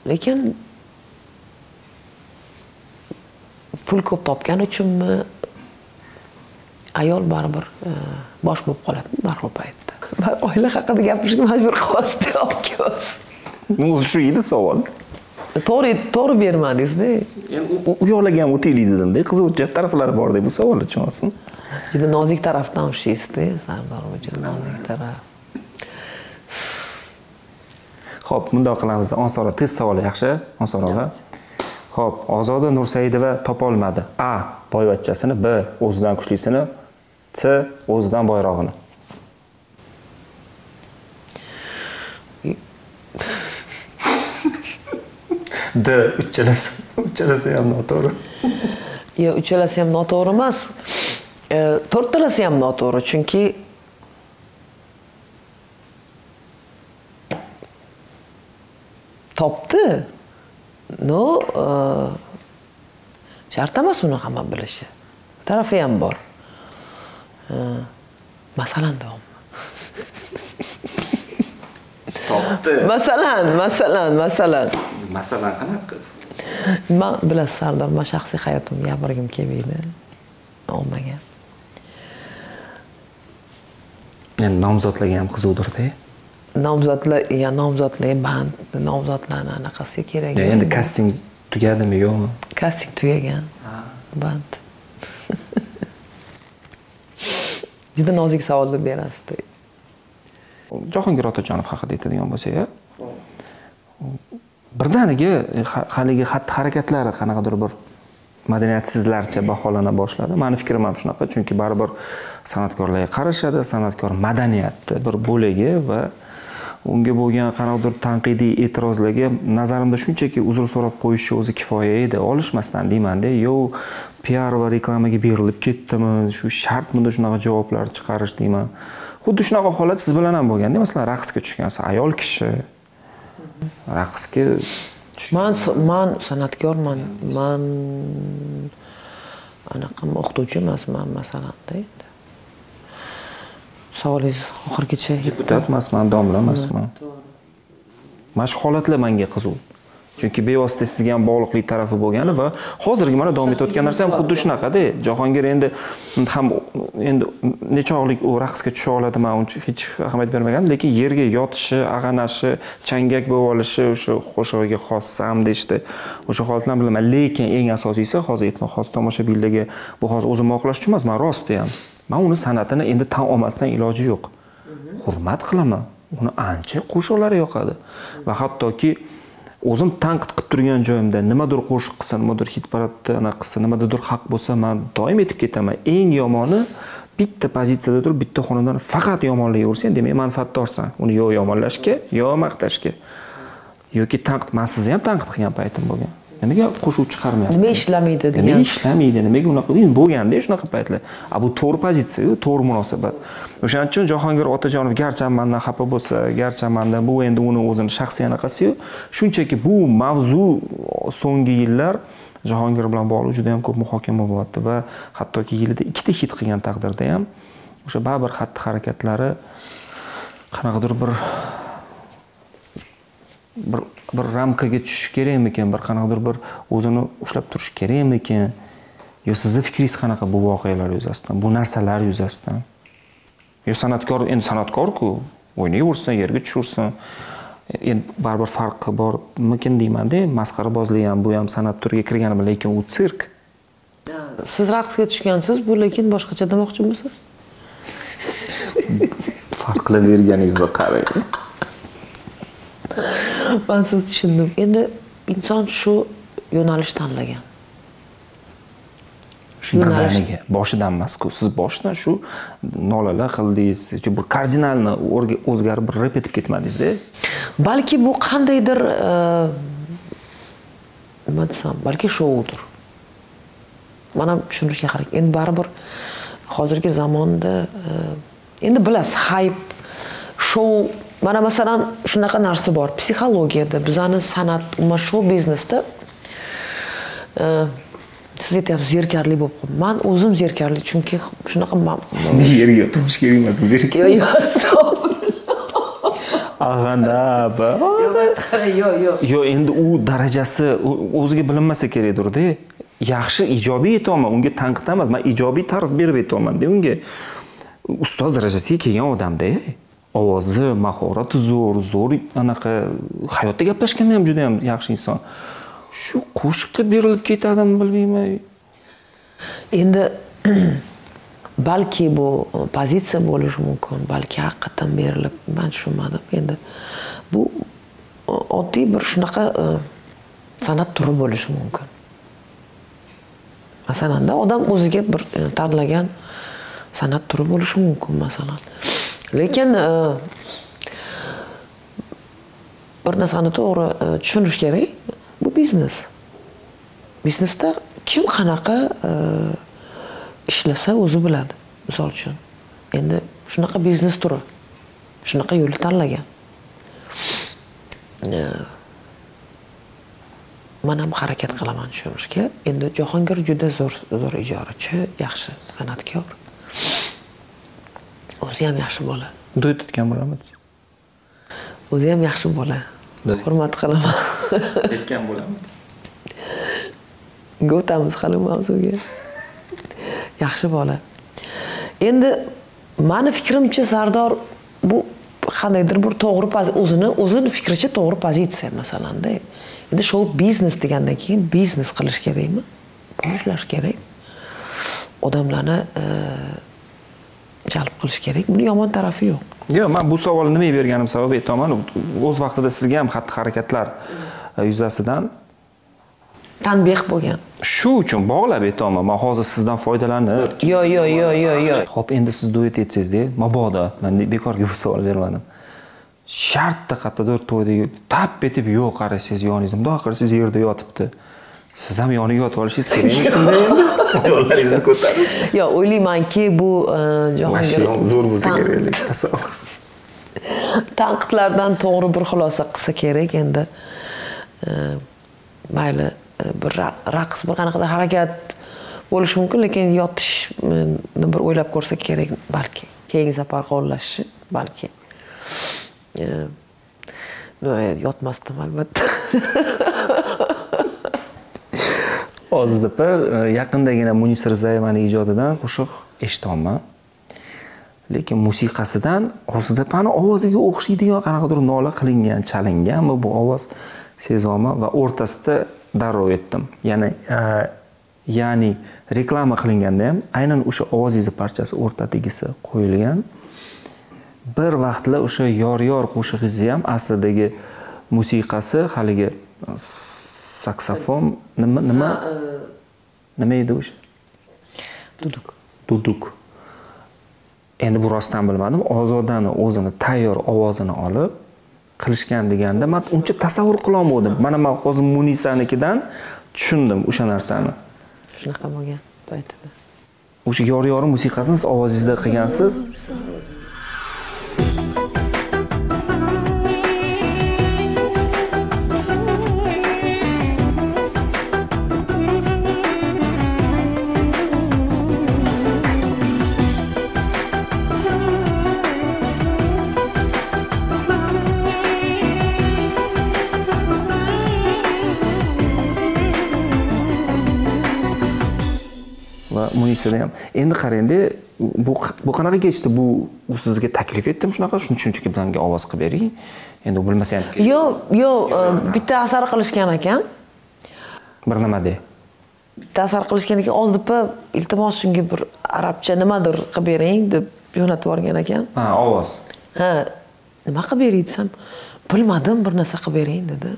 Lekin pul ko'p topgani uchunmi ayol baribir e, bosh bo'lib qoladi darhol paytda. Oila haqida gapirishga majbur qilyapsiz deyapmiz bu shu edi savol. To'g'ri to'g'ri bermadingizda endi u- yoqlarga ham o'taylik dedimda qiziq taraflari borda bu savolni tushunasizmi juda nozik tarafdan ushlaysizda sardor juda nozik taraf. Ho'p bundoq qilamiz. Onsora test savoli yaxshi. Onsora og'a ho'p ozoda nursaidova topolmadi. A boyvachchasini b o'zidan kuchlisini c o'zidan boyrog'ini d uchalasi uchalasi ham noto'g'ri. Yo uchalasi ham noto'g'ri emas. E, to'rttalasi ham noto'g'ri chunki topdi no e, shart emas uni hamma bilishi. Tarafi ham bor. Masalan davom topdi. Masalan masalan masalan. Masalan qanaqa? Man bilasiz sardor man shaxsiy hayotimni gapirgim kelmaydi. Ommaga endi nomzodlarga ham qizuvdirda nomzodlar ya nomzodlar band nomzodlarni anaqasiga kerak. Endi kasting tugadimi yo'qmi? Kasting tugagan band. Juda nozik savollar berasizda. Jahongir otajonov haqida aytadigan bo'lsak a birdaniga ha- haligi xatti harakatlari qanaqadir bir madaniyatsizlarcha baholana boshladi. Mani fikrim ham shunaqa chunki baribir san'atkorlarga qarashadi san'atkor madaniyatni bir bo'lagi va unga bo'lgan qanaqadir tanqidiy e'tirozlarga nazarimda shunchaki uzr so'rab qo'yishi o'zi kifoya edi. Olishmasdan deymanda yo piar va reklamaga berilib ketdimi? Shu shartmidi shunaqa javoblar chiqarish deyman. Xuddi shunaqa holat siz bilan ham bo'lganda masalan raqsga tushgansiz ayol kishi. Raqsga man man san'atkorman. Man anaqa o'qituvchi emasman masalanda savolingiz oxirigacha deputat emasman domla emasman mana shu holatlar menga qiziq chunki bevosita sizga ham bog'liqlik tarafi bo'lgani va hozirgi mana davom etayotgan narsa ham xuddi shunaqada jahongir endi ham endi nechog'lik u raqsga tusha oladi man uncha hech ahamiyat bermagandim lekin yerga yotishi ag'anashi changak bo'lib olishi o'sha qo'shig'iga xos sam deyishdi. O'sha holatlarni bilaman lekin eng asosiysi hozir aytmoq hozir tomoshabinlarga bu hozir o'zimni oqlash uchun emas man rosti ham man uni san'atini endi tan olmasdan iloji yo'q. Hurmat qilaman. Uni ancha qo'shiqlari yoqadi. Va hattoki o'zim tanqid qilib turgan joyimda nimadir qo'shiq qilsa nimadir hit paradda anaqa qilsa nimadadir haq bo'lsa man doim aytib ketaman eng yomoni bitta pozitsiyada turib bitta xonadan faqat yomonlayversang demak manfaatdorsan. Uni yo yomonlashga yo maqtashga. Yoki tanqid man sizni ham tanqid qilgan paytim bo'lgan. Nimaga qo'shiq chiqarmayapsiz nima ishlamaydi nimaga degan. ishlamaydi? Nimaga unaqa endi bo'lganda shunaqa paytlar. A bu to'g'ri pozitsiyayu to'g'ri munosabat. O'shaning uchun jahongir otajonov garchi ham mandan xafa bo'lsa garchi mandan bu endi uni o'zini shaxsiy anaqasiyu shunchaki bu mavzu so'nggi yillar jahongir bilan bog'liq juda yam ko'p muhokama bo'lyapti va hattoki yilida ikkita hit qilgan taqdirda ham o'sha baribir xatti harakatlari qanaqadir bir bir bir ramkaga tushishi kerakmikan bir qanaqadir bir o'zini ushlab turishi kerakmikan yo sizni fikringiz qanaqa bu voqealar yuzasidan bu narsalar yuzasidan? Yo san'atkor endi san'atkorku o'ynayversin yerga tushaversin endi baribir farqi bormikin deymanda masxarabozlik ham bu ham san'at turiga kirgani bilan lekin u sirk. Siz raqsga tushgansiz bu lekin boshqacha demoqchimisiz farqlab berganingizni qarang man sizni tushundim endi inson shu yo'nalish tanlagan shu birdaniga boshidan emasku siz boshidan shu nolalar qildingiz bir kardinalni o'zgarib bir rep etib ketmadingizda? Balki bu qandaydir e, nima desam balki shoudir man ham tushunishga harakat endi baribir hozirgi zamonda e, endi bilasiz hayp shou mana masalan shunaqa narsa bor. Psixologiyada bizani san'at umuman shou biznesda e, siz aytyapsiz zerikarli bo'lib qoldi man o'zim zerikarli chunki shunaqa yerga turish kerak emas yo'q yo'q ag'anab yo'q yo'q yo endi u darajasi o'ziga bilinmasa kerakdirda yaxshi ijobiy aytyapman unga tanqid emas. Man ijobiy ta'rif berib aytyapmanda unga. Ustoz darajasiga kelgan odamda ovozi mahorati zo'r zo'r anaqa hayotda gaplashganda ham juda yam yaxshi inson. Shu qo'shiqqa berilib ketadimi bilmayman. Endi balki bu pozitsiya bo'lishi mumkin balki haqiqatdan berilib man tushunmadim. Endi bu oddiy bir shunaqa e, san'at turi bo'lishi mumkin. Masalanda odam o'ziga bir e, tanlagan san'at turi bo'lishi mumkin masalan. Lekin e, bir narsani to'g'ri e, tushunish kerak. Bu biznes. Biznesda kim qanaqa e, ishlasa o'zi biladi misol uchun. Endi shunaqa biznes turi shunaqa yo'lni tanlagan. Man ham harakat qilaman tushunishga. Endi jahongir juda zo'r zo'r ijrochi yaxshi san'atkor o'zi ham yaxshi bola. Duet etgan bo'lamidi o'zi ham yaxshi bola. Hurmat qilaman. etgan bo'lamidi o'tamiz hali mavzuga. Yaxshi bola. Endi mani fikrimcha sardor bu qandaydir bir to'g'ri o'zini o'zini fikricha to'g'ri pozitsiya masalanda. Endi shou biznes degandan keyin biznes qilish kerakmi? Pul ishlash kerak. Odamlarni e, jalb qilish kerak. Buni yomon tarafi yo'q. Yo'q man bu savolni nimaga berganim sabab aytyapman o'z vaqtida sizga ham xatti harakatlar e, yuzasidan tanbeh bo'lgan. Shu uchun bog'lab aytyapman man hozir sizdan foydalanib yo yo yo yo yo. Ho'p endi siz duet etsangizda mabodo man bekorga bu savol bermadim. Shartta qayerdadir to'yda tap etib yo'q qarasangiz yoningizda bundoq qarasangiz yerda yotibdi siz ham yoniga yotib olishingiz kerakmi shunda endi. Yo'llaringizni ko'tarib. Yo o'ylaymanki bu e, jahongir zo'r bo'lsa kerak tanqidlardan to'g'ri bir xulosa qilsa kerak endi. E, mayli e, bir ra- raqs bir qanaqadir harakat bo'lishi mumkin lekin yotishni bir o'ylab ko'rsa kerak balki. Keyingi safar qo'llashishi balki. Yotmasdim albatta Oziz e, yaqindagina munis rizayevani ijodidan qo'shiq eshityapman lekin musiqasidan oziz ovoziga o'xshaydigan qanaqadir nola qilingan chalinganmi bu ovoz? Sezyapman va o'rtasida darrov aytdim ya'ni e, ya'ni reklama qilinganda ham aynan o'sha ovozingizni parchasi o'rtadagisi qo'yilgan. Bir vaqtlar o'sha yor yor qo'shig'ingizni ham aslidagi musiqasi haligi saksofon. Nima nima nima edi o'sha? Duduk. Duduk. Endi bu rostdan bilmadim. Ozodani o'zini tayyor ovozini olib qilishgan deganda man uncha tasavvur qilolmadim. Mana man hozir munisanikidan tushundim o'sha narsani. Shunaqa bo'lgan paytida. O'sha yor yori musiqasini siz ovozingizda qilgansiz munisada ham. Endi qarangda bu bu qanaqa kechdi? Bu u sizga taklif etdimi shunaqa? Shuni shunchaki bilanga ovoz qilib bering. Endi u bilmasa ham yo'q yo'q e, bitta asar qilishgan ekan. Bir nima de? Bitta asar qilishgan ekan deb iltimos shunga bir arabcha nimadir qilib bering deb jo'natib yuborgan ekan. Ha ovoz. Ha nima qilib beray desam bilmadim bir narsa qilib bering dedi.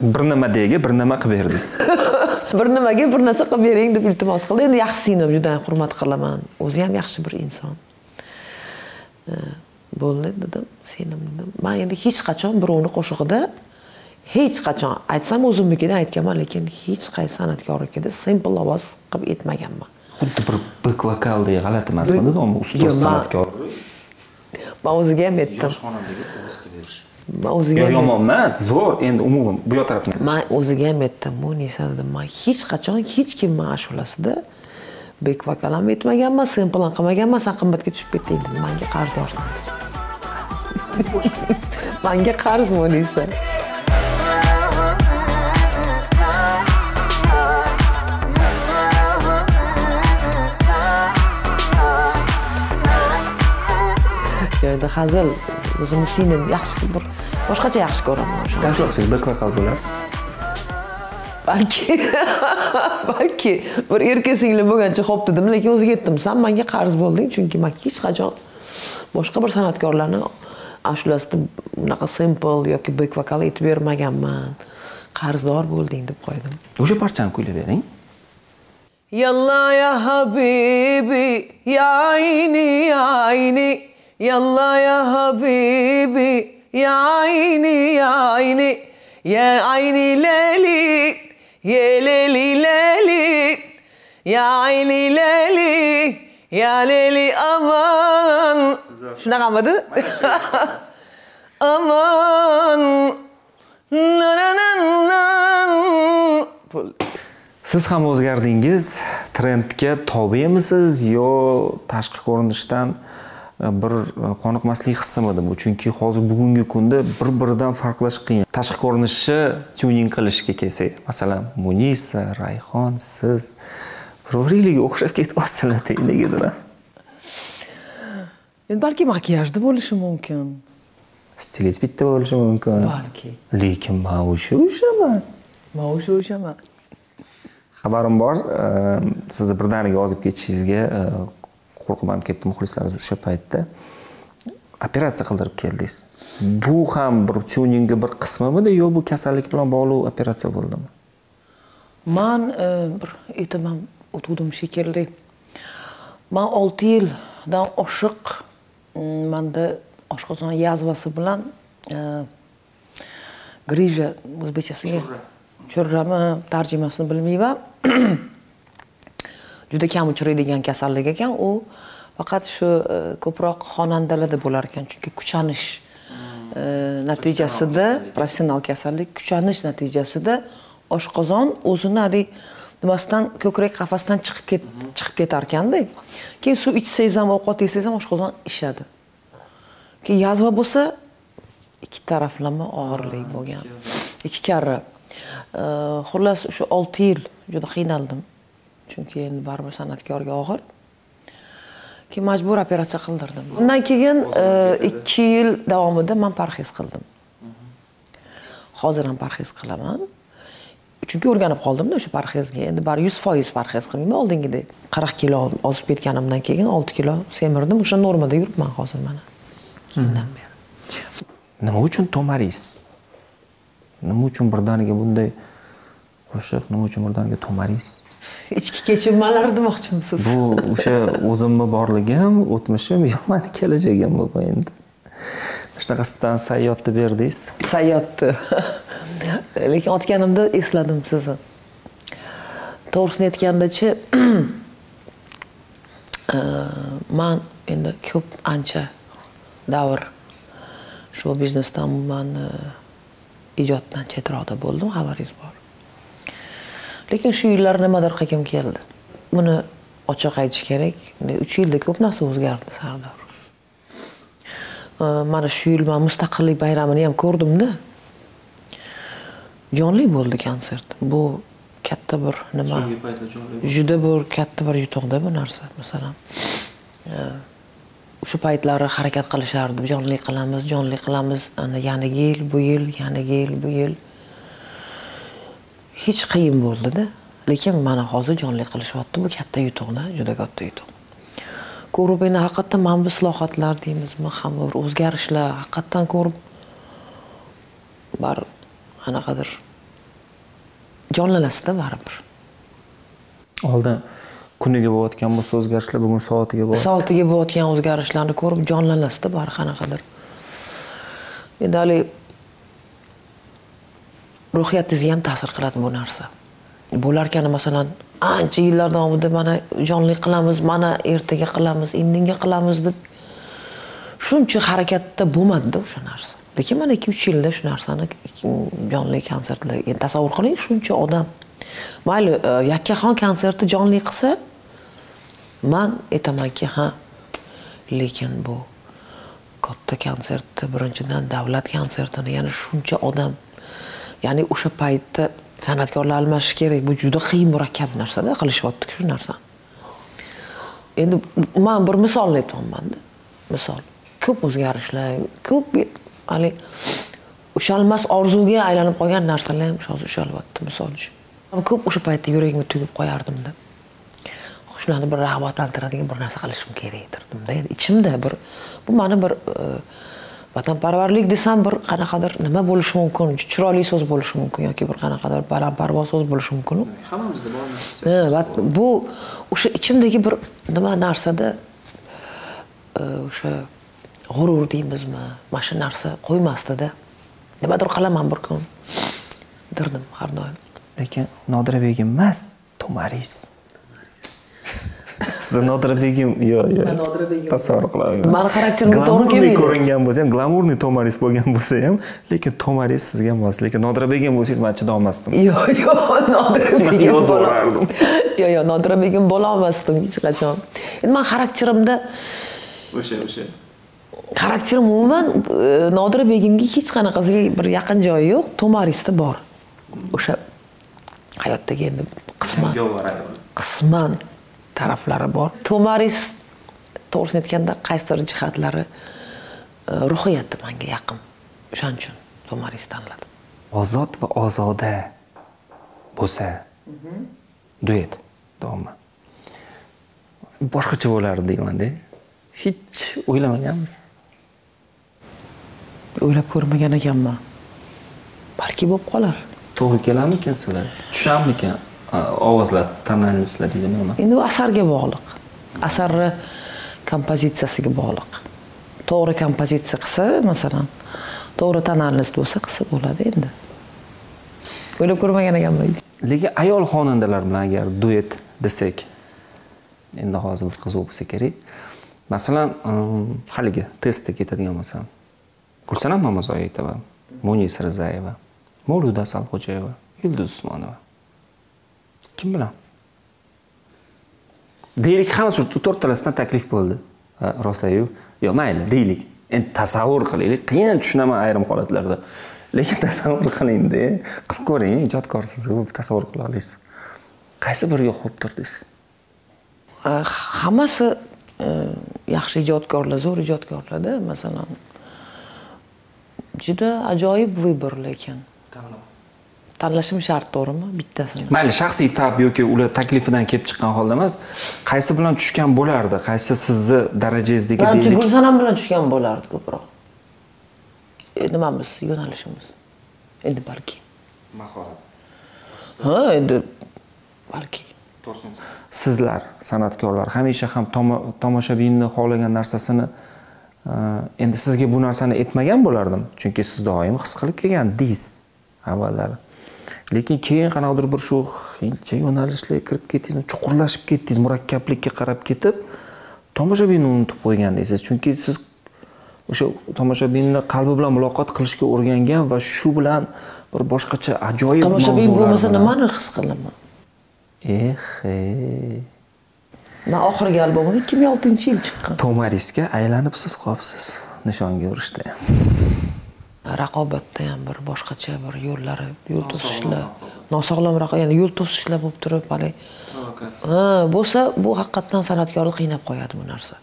Bir nima dega bir nima qilib berdingiz bir nimaga bir narsa qilib bering deb iltimos qildi. Endi yaxshi singlim juda ham hurmat qilaman. O'zi ham yaxshi bir inson. Bo'ldi dedim singlim dedim. Man endi hech qachon birovni qo'shig'ida hech qachon aytsam o'zimnikidan aytganman lekin hech qaysi san'atkornikida simple ovoz qilib aytmaganman. Xuddi bir bek vokaldek g'alati emasmidi nomi ustoz san'atkor. man o'ziga ham aytdim xonandaga ovoz qilib berish man o'ziga yomon emas zo'r endi umuman bu yoq tarafdan man o'ziga ham aytdim munisa dedim man hech qachon hech kimni ashulasida bek vokal ham aytmaganman simple ham qilmaganman san qimmatga tushib ketding dedim manga qarzdorsan manga qarz munisa hazil o'zimni singlim yaxshi bir boshqacha yaxshi ko'raman o'sha. Tashlabsiz bek vokal bo'lar balki balki bir erka singlim bo'lgancha xo'p dedim lekin o'ziga aytdim san manga qarz bo'lding chunki man hech qachon boshqa bir san'atkorlarni ashulasida bunaqa simple yoki bek vokal aytib bermaganman. Qarzdor bo'lding deb qo'ydim. O'sha parchani kuylab bering. Yalla ya habibi ya ayni ya ayni Yalla ya habibi ya ayni ya ayni Ya ayni leli ya leli leli. Ya ayni leli ya leli aman. Shunaqamidi? aman. Na na na na. Siz ham o'zgardingiz? Trendga tobemisiz yo tashqi ko'rinishdan bir e, qoniqmaslik hissim edi bu. Chunki hozir bugungi kunda bir biridan farqlash qiyin. Tashqi ko'rinishni tyuning qilishga kelsak masalan munisa rayhon siz bir biringlarga o'xshab ketyapsizlarda negadir endi balki makiyajda bo'lishi mumkin. Stilingiz bitta bo'lishi mumkin. Balki. Lekin man o'sha o'shaman man o'sha o'shaman xabarim bor e, sizni birdaniga ozib ketishingizga e, qo'rqib ham ketdi muxlislarimiz o'sha paytda. Operatsiya qildirib keldingiz. Bu ham bir tyuningni bir qismimidi yo bu kasallik bilan bog'liq operatsiya bo'ldimi? Man e, bir aytib ham o'tuvdim shekilli. Man olti yildan oshiq mm, manda oshqozon yazvasi bilan e, grija o'zbekchasiga churrami tarjimasini bilmayman juda kam uchraydigan kasallik ekan. U faqat shu e, ko'proq xonandalarda bo'lar ekan. Chunki kuchanish e, natijasida professional kasallik. kuchanish natijasida oshqozon o'zini haligi nimasidan ko'krak qafasidan chiqib ket chiqib ketar ekanda keyin suv ichsangiz ham ovqat yesangiz ham oshqozon ishadi. Keyin yazva bo'lsa ikki taraflama og'irlik bo'lgan. ikki karra. E, xullas shu olti yil juda qiynaldim chunki endi baribir san'atkorga og'ir. Keyin majbur operatsiya qildirdim. Undan keyin e, ikki yil davomida man parhez qildim. Hozir ham parhez qilaman. Chunki o'rganib qoldimda o'sha parhezga. Endi baribir yuz foiz parhez qilmayman. Oldingidek qirq kilo ozib ketganimdan keyin olti kilo semirdim. O'sha normada yuribman hozir mana. Ikki yildan beri? Nima uchun to'maringiz nima uchun birdaniga bunday qo'shiq? Nima uchun birdaniga to'maringiz ichki kechinmalar demoqchimisiz? Bu o'sha o'zimni borligim o'tmishim yo mani kelajagim bu endi. Shunaqasidan sayyod deb berdingiz? Sayyodni. Lekin otganimda esladim sizni. To'g'risini aytgandachi man endi ko'p ancha davr shu biznesdan e, ijoddan chetroqda bo'ldim xabaringiz bor lekin shu yillar nimadir qilgim keldi. Buni ochiq aytish kerak. Uch yilda ko'p narsa o'zgardi sardor. Mana shu yil man mustaqillik bayramini ham ko'rdimda. Jonli bo'ldi konsert. Bu katta bir nima? Juda bir katta bir yutuqda bu narsa masalan. O'sha paytlari harakat qilishardi. Jonli qilamiz jonli qilamiz. Ana yangi yil bu yil yangi yil bu yil hech qiyin bo'ldida lekin mana hozir jonli qilishyapti bu katta yutuqda juda katta yutuq. Ko'rib endi haqiqatdan mana bu islohotlar deymizmi hamma bir o'zgarishlar haqiqatdan ko'rib baribir qanaqadir jonlanasizda baribir. Oldin kuniga bo'layotgan bo'lsa o'zgarishlar bugun soatiga bo'lyapti. Soatiga bo'layotgan o'zgarishlarni ko'rib jonlanasizda baribir qanaqadir endi haligi ruhiyatingizga ham ta'sir qiladi bu narsa. Bo'larkan masalan ancha yillar davomida mana jonli qilamiz mana ertaga qilamiz indinga qilamiz deb shuncha harakatda bo'lmadida o'sha narsa. Lekin mana ikki uch yilda shu narsani jonli konsertlar e, tasavvur qiling shuncha odam mayli e, yakkaxon konserti jonli qilsa man aytamanki ha lekin bu katta konsertni birinchidan davlat konsertini yana shuncha odam ya'ni o'sha paytda san'atkorlar almashish kerak. Bu juda qiyin murakkab narsada qilishyaptiku shu narsani. Endi man bir misolni aytyapmanda misol ko'p o'zgarishlar ko'p haligi ushalmas orzuga aylanib qolgan narsalar ham hozir ushalyapti misol uchun. Ko'p o'sha paytda yuragimga tugib qo'yardimda. Shularni bir rag'batlantiradigan bir narsa qilishim kerak derdimda ichimda bir bu mani bir e, vatanparvarlik desam bir qanaqadir nima bo'lishi mumkin? Chiroyli so'z bo'lishi mumkin yoki bir qanaqadir balandparvoz so'z bo'lishi mumkin hammamizda bor bu o'sha ichimdagi bir nima narsada e, o'sha g'urur deymizmi? Mana shu narsa qo'ymasdida. Nimadir qilaman bir kun. Dirdim har doim. Lekin nodira begim emas to'maringiz siz nodira begim yo'q yo'q nodira begim tasavvur qilaman mani xarakterimga to'g'ri glamurniy kelmaydi ko'ringan bo'lsa ham glamurniy tomaris bo'lgan bo'lsa ham lekin tomaris sizga mos lekin nodira begim bo'lsangiz man chidolmasdim yo'q yo'q nodira begim yozaverardim. yo'q yo'q nodira begim bo'lolmasdim hech qachon endi man xarakterimda o'sha o'sha. Xarakterim umuman e, nodira begimga hech qanaqasiga bir yaqin joyi yo'q. Tomaristi bor. O'sha hayotdagi endi qisman. Qisman taraflari bor. Tomaris to'g'risini aytganda qaysidir jihatlari e, ruhiyati manga yaqin. O'shaning uchun tomaris tanladim. Ozod va ozoda bo'lsa duet davomi boshqacha bo'lardi deymanda hech o'ylamaganmiz. O'ylab ko'rmagan ekanman. Balki bo'lib qolar. To'g'ri kelarmikan sizlar? Tusharmikan? a, ovozlar tonalnostlar deydimi nima endi u asarga bog'liq. Asarni kompozitsiyasiga bog'liq. To'g'ri kompozitsiya qilsa masalan to'g'ri tonalnost bo'lsa qilsa bo'ladi endi. O'ylab ko'rmagan ekanman hech. lekin ayol xonandalar bilan agar duet desak endi hozir bir qiziq bo'lsa kerak. Masalan ım, haligi testda ketadigan bo'lsam gulsanam mamazoitova munisa rizayeva mavluda asalxo'jayeva yulduz usmonova kim bilan? Deylik hammasi shu to'rttalasidan taklif bo'ldi. Rosayu yo mayli deylik. Endi tasavvur qilaylik. Qiyin tushunaman ayrim holatlarda. Lekin tasavvur qilingda qilib ko'ring ijodkorsiz tasavvur qila olasiz qaysi biriga xo'p turdingiz? Hammasi e, yaxshi ijodkorlar zo'r ijodkorlarda masalan. Juda ajoyib vыбор lekin tanlashim shart to'g'rimi? Bittasini mayli shaxsiy tab yoki ular taklifidan kelib chiqqan holda emas qaysi bilan tushgan bo'lardi qaysi sizni darajangizdagi manimcha gulsanam bilan tushgan bo'lardi ko'proq. E, nimamiz yo'nalishimiz? Endi balki. Ha endi balki. Sizlar san'atkorlar hamisha ham tomo- tomoshabinni xohlagan narsasini e, endi sizga bu narsani aytmagan bo'lardim. Chunki siz doim his qilib kelgandingiz avvallari lekin keyin qanaqadir bir shu hindcha yo'nalishlarga kirib ketdingiz chuqurlashib ketdingiz murakkablikka qarab ketib tomoshabinni unutib qo'ygandingiz chunki siz o'sha tomoshabinni qalbi bilan muloqot qilishga o'rgangan va shu bilan bir boshqacha ajoyib tomoshabin bo'lmasa nimani his qilaman? Eh man oxirgi albomim ikki ming oltinchi yil chiqqan. Tomarisga aylanibsiz qolibsiz nishonga urishda raqobatda ham bir boshqacha bir yo'llari yo'l to'sishlar nosog'lom raqobat ya'ni yo'l to'sishlar bo'lib turib haligi ha bo'lsa bu haqiqatdan san'atkorni qiynab qo'yadi bu narsa.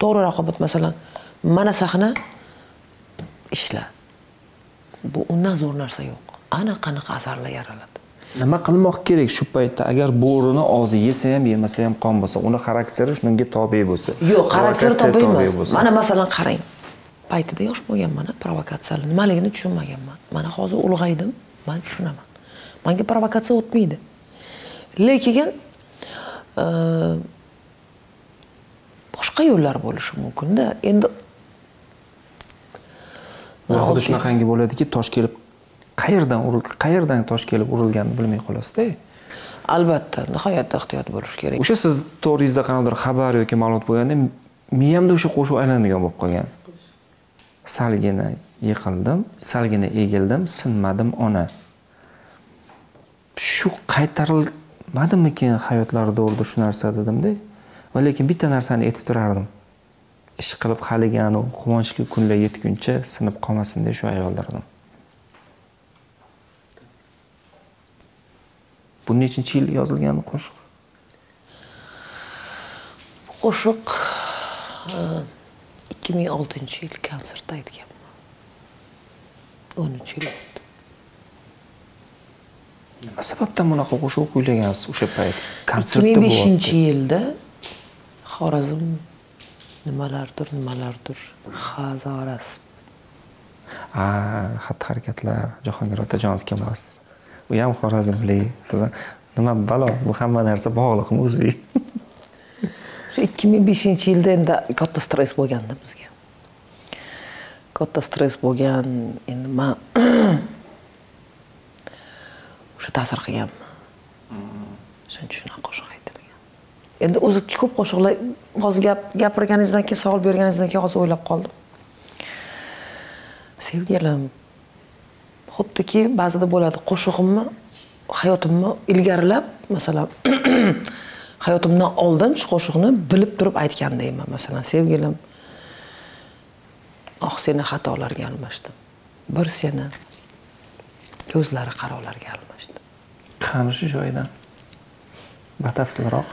To'g'ri raqobat masalan mana sahna ishla. Bu undan zo'r narsa yo'q. Ana qanaqa asarlar yaraladi nima qilmoq kerak shu paytda? Agar bo'rini og'zi yesa ham yemasa ham qon bo'lsa uni xarakteri shunga tobe bo'lsa. Yo'q xarakteri tobe emas. mana masalan qarang paytida yosh bo'lganman provokatsiyalar. Nimaligini tushunmaganman. Mana hozir ulg'aydim man tushunaman. Manga provokatsiya o'tmaydi. Lekin e, boshqa yo'llar bo'lishi mumkinda. Endi Ular xuddi shunaqangi bo'ladiki tosh kelib qayerdan qayerdan tosh kelib urilganini bilmay qolasizda albatta nihoyatda ehtiyot bo'lish kerak. O'sha siz to'g'ringizda qanaqadir xabar yoki ma'lumot bo'lganda miyamda o'sha qo'shiq aylanadigan bo'lib qolgan salgina yiqildim salgina egildim sinmadim ona. Shu qaytarilmadimikin hayotlar to'g'rida shu narsa dedimda va lekin bitta narsani aytib turardim. Ish qilib haligi anavi quvonchli kunlar yetguncha sinib qolmasin deb shu ayollardan bu nechinchi yil yozilgan qo'shiq? Qo'shiq ikki ming oltinchi yil konsertda aytganman. O'n uch yil bo'ldi. Nima sababdan bunaqa qo'shiq kuylagansiz o'sha payt? Konsertda ming beshinchi bo'lyapti yilda xorazm nimalardir nimalardir hazoras a xatti harakatlar jahongir otajonovga mos u ham xorazmlik nima balo bu hamma narsa bog'liqmi o'ziga? shu ikki ming beshinchi yilda endi katta stress bo'lganda bizga. Katta stress bo'lgan endi man o'sha ta'sir qilganman. Shuning uchun ham qo'shiq aytilgan. Endi o'zi ko'p qo'shiqlar hozir gap gapirganingizdan keyin savol berganingizdan keyin hozir o'ylab qoldim. Sevgilim xuddiki ba'zida bo'ladi qo'shig'imni hayotimni ilgarilab masalan hayotimdan oldin shu qo'shiqni bilib turib aytgandayman masalan sevgilim oh seni xatolarga almashdim. Bir seni ko'zlari qarolarga almashdim. Qani shu joyidan batafsilroq.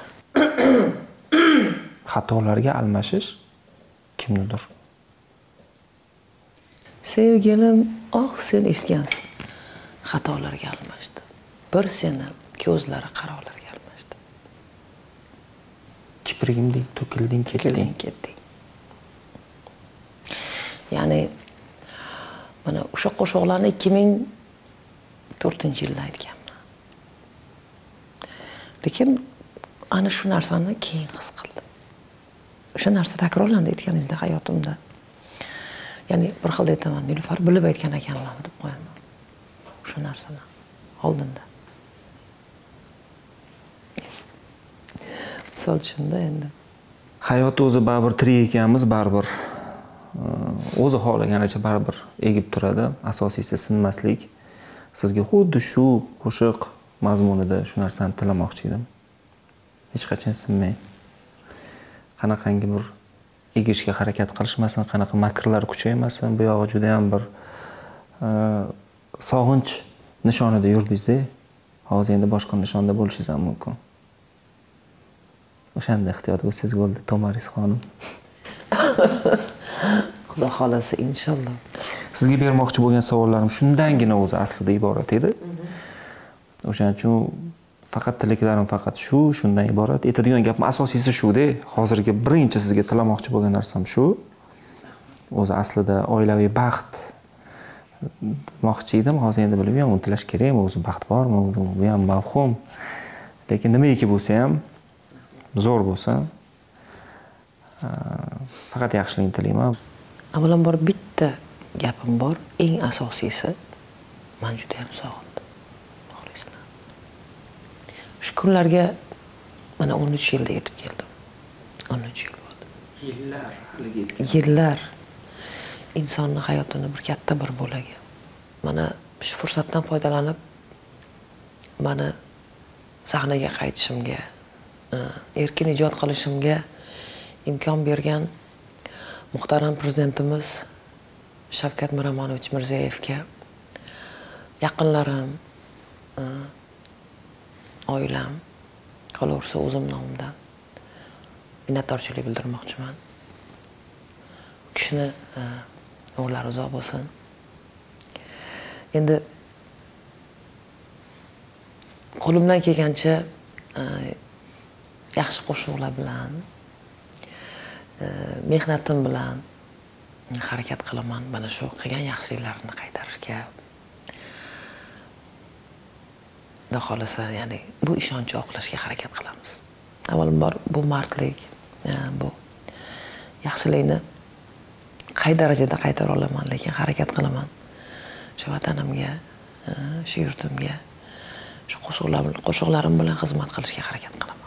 Xatolarga almashish kimnidir? Sevgilim oh sen eshitgansiz xatolarga almashdim. Bir seni ko'zlari qarolarga kiprigimdek to'kilding ketding. Ketding. Ya'ni mana o'sha qo'shiqlarni ikki ming to'rtinchi yilda aytganman. Lekin ana shu narsani keyin his qildim. O'sha narsa takrorlandi aytganingizda hayotimda. Ya'ni bir xil aytaman nilufar bilib aytgan ekanman deb qo'yaman. O'sha narsani oldinda. Misol shunda endi. Hayot o'zi baribir tirik ekanmiz baribir e, o'zi xohlaganicha baribir egib turadi. Asosiysi sinmaslik. Sizga xuddi shu qo'shiq mazmunida shu narsani tilamoqchi edim. Hech qachon sinmang. Qanaqangi bir egishga harakat qilishmasin qanaqa makrlar kuchaymasin. Bu yog'i judayam bir e, sog'inch nishonida yurdingizda hozir endi boshqa nishonda bo'lishingiz ham mumkin. O'shanda ehtiyot bo'lsangiz bo'ldi tomaris xonim. Xudo xohlasa inshaalloh. Sizga bermoqchi bo'lgan savollarim shundangina o'zi aslida iborat edi. O'shaning uchun faqat tilaklarim faqat shu shundan iborat. Aytadigan gapim asosiysi shuda hozirgi birinchi sizga tilamoqchi bo'lgan narsam shu. O'zi aslida oilaviy baxt demoqchi edim. Hozir endi bilmayman uni tilash kerakmi? O'zi baxt bormi? O'zi bu ham mavhum. Lekin nimaiki bo'lsa ham zo'r bo'lsin faqat yaxshilikni tilayman. Avvalambor bitta gapim bor eng asosiysi man juda yam sog'indim. Xohlaysizlar shu kunlarga mana o'n uch yilda yetib keldim. O'n uch yil bo'ldi. Yillar yillar. Insonni hayotini bir katta bir bo'lagi. Mana shu fursatdan foydalanib mani sahnaga qaytishimga e, Э, erkin ijod qilishimga imkon bergan muhtaram prezidentimiz shavkat miromonovich mirziyoyevga yaqinlarim e, oilam qolaversa o'zim nomimdan minnatdorchilik bildirmoqchiman. U kishini e, umrlari uzoq bo'lsin. Endi qo'limdan kelgancha e, yaxshi qo'shiqlar bilan e, mehnatim bilan harakat qilaman mana shu qilgan yaxshiliklarni qaytarishga. Xudo xohlasa ya'ni bu ishonchni oqlashga harakat qilamiz. Avvalambor bu mardlik e, bu yaxshilikni qay darajada qaytara olaman lekin harakat qilaman. Shu vatanimga e, shu yurtimga shu qo'shiqlarim bilan xizmat qilishga harakat qilaman.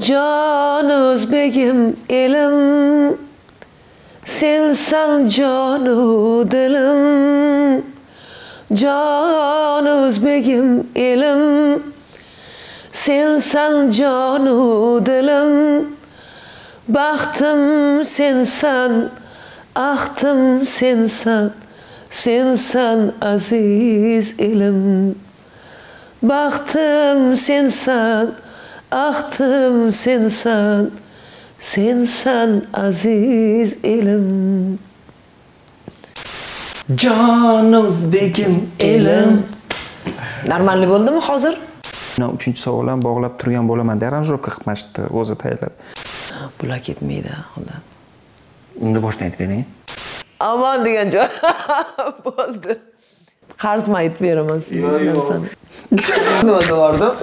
Jon o'zbegim elim sensan jonu dilim. Jon o'zbegim elim sensan jonu dilim. Baxtim sensan ahtim sensan sensan aziz elim. Baxtim sensan ahtim sensan sensan aziz elim jon o'zbegim elim normalniy bo'ldimi hozir? Mana uchinchi savol ham bog'lab turgan bo'laman deb aranjirovka qilmashdi o'zi tayyorlab bular ketmaydi xudo. Unda boshdan aytib bering aman degan joy. Bo'ldi. Qarzman aytib beraman sizga narsani nima devordim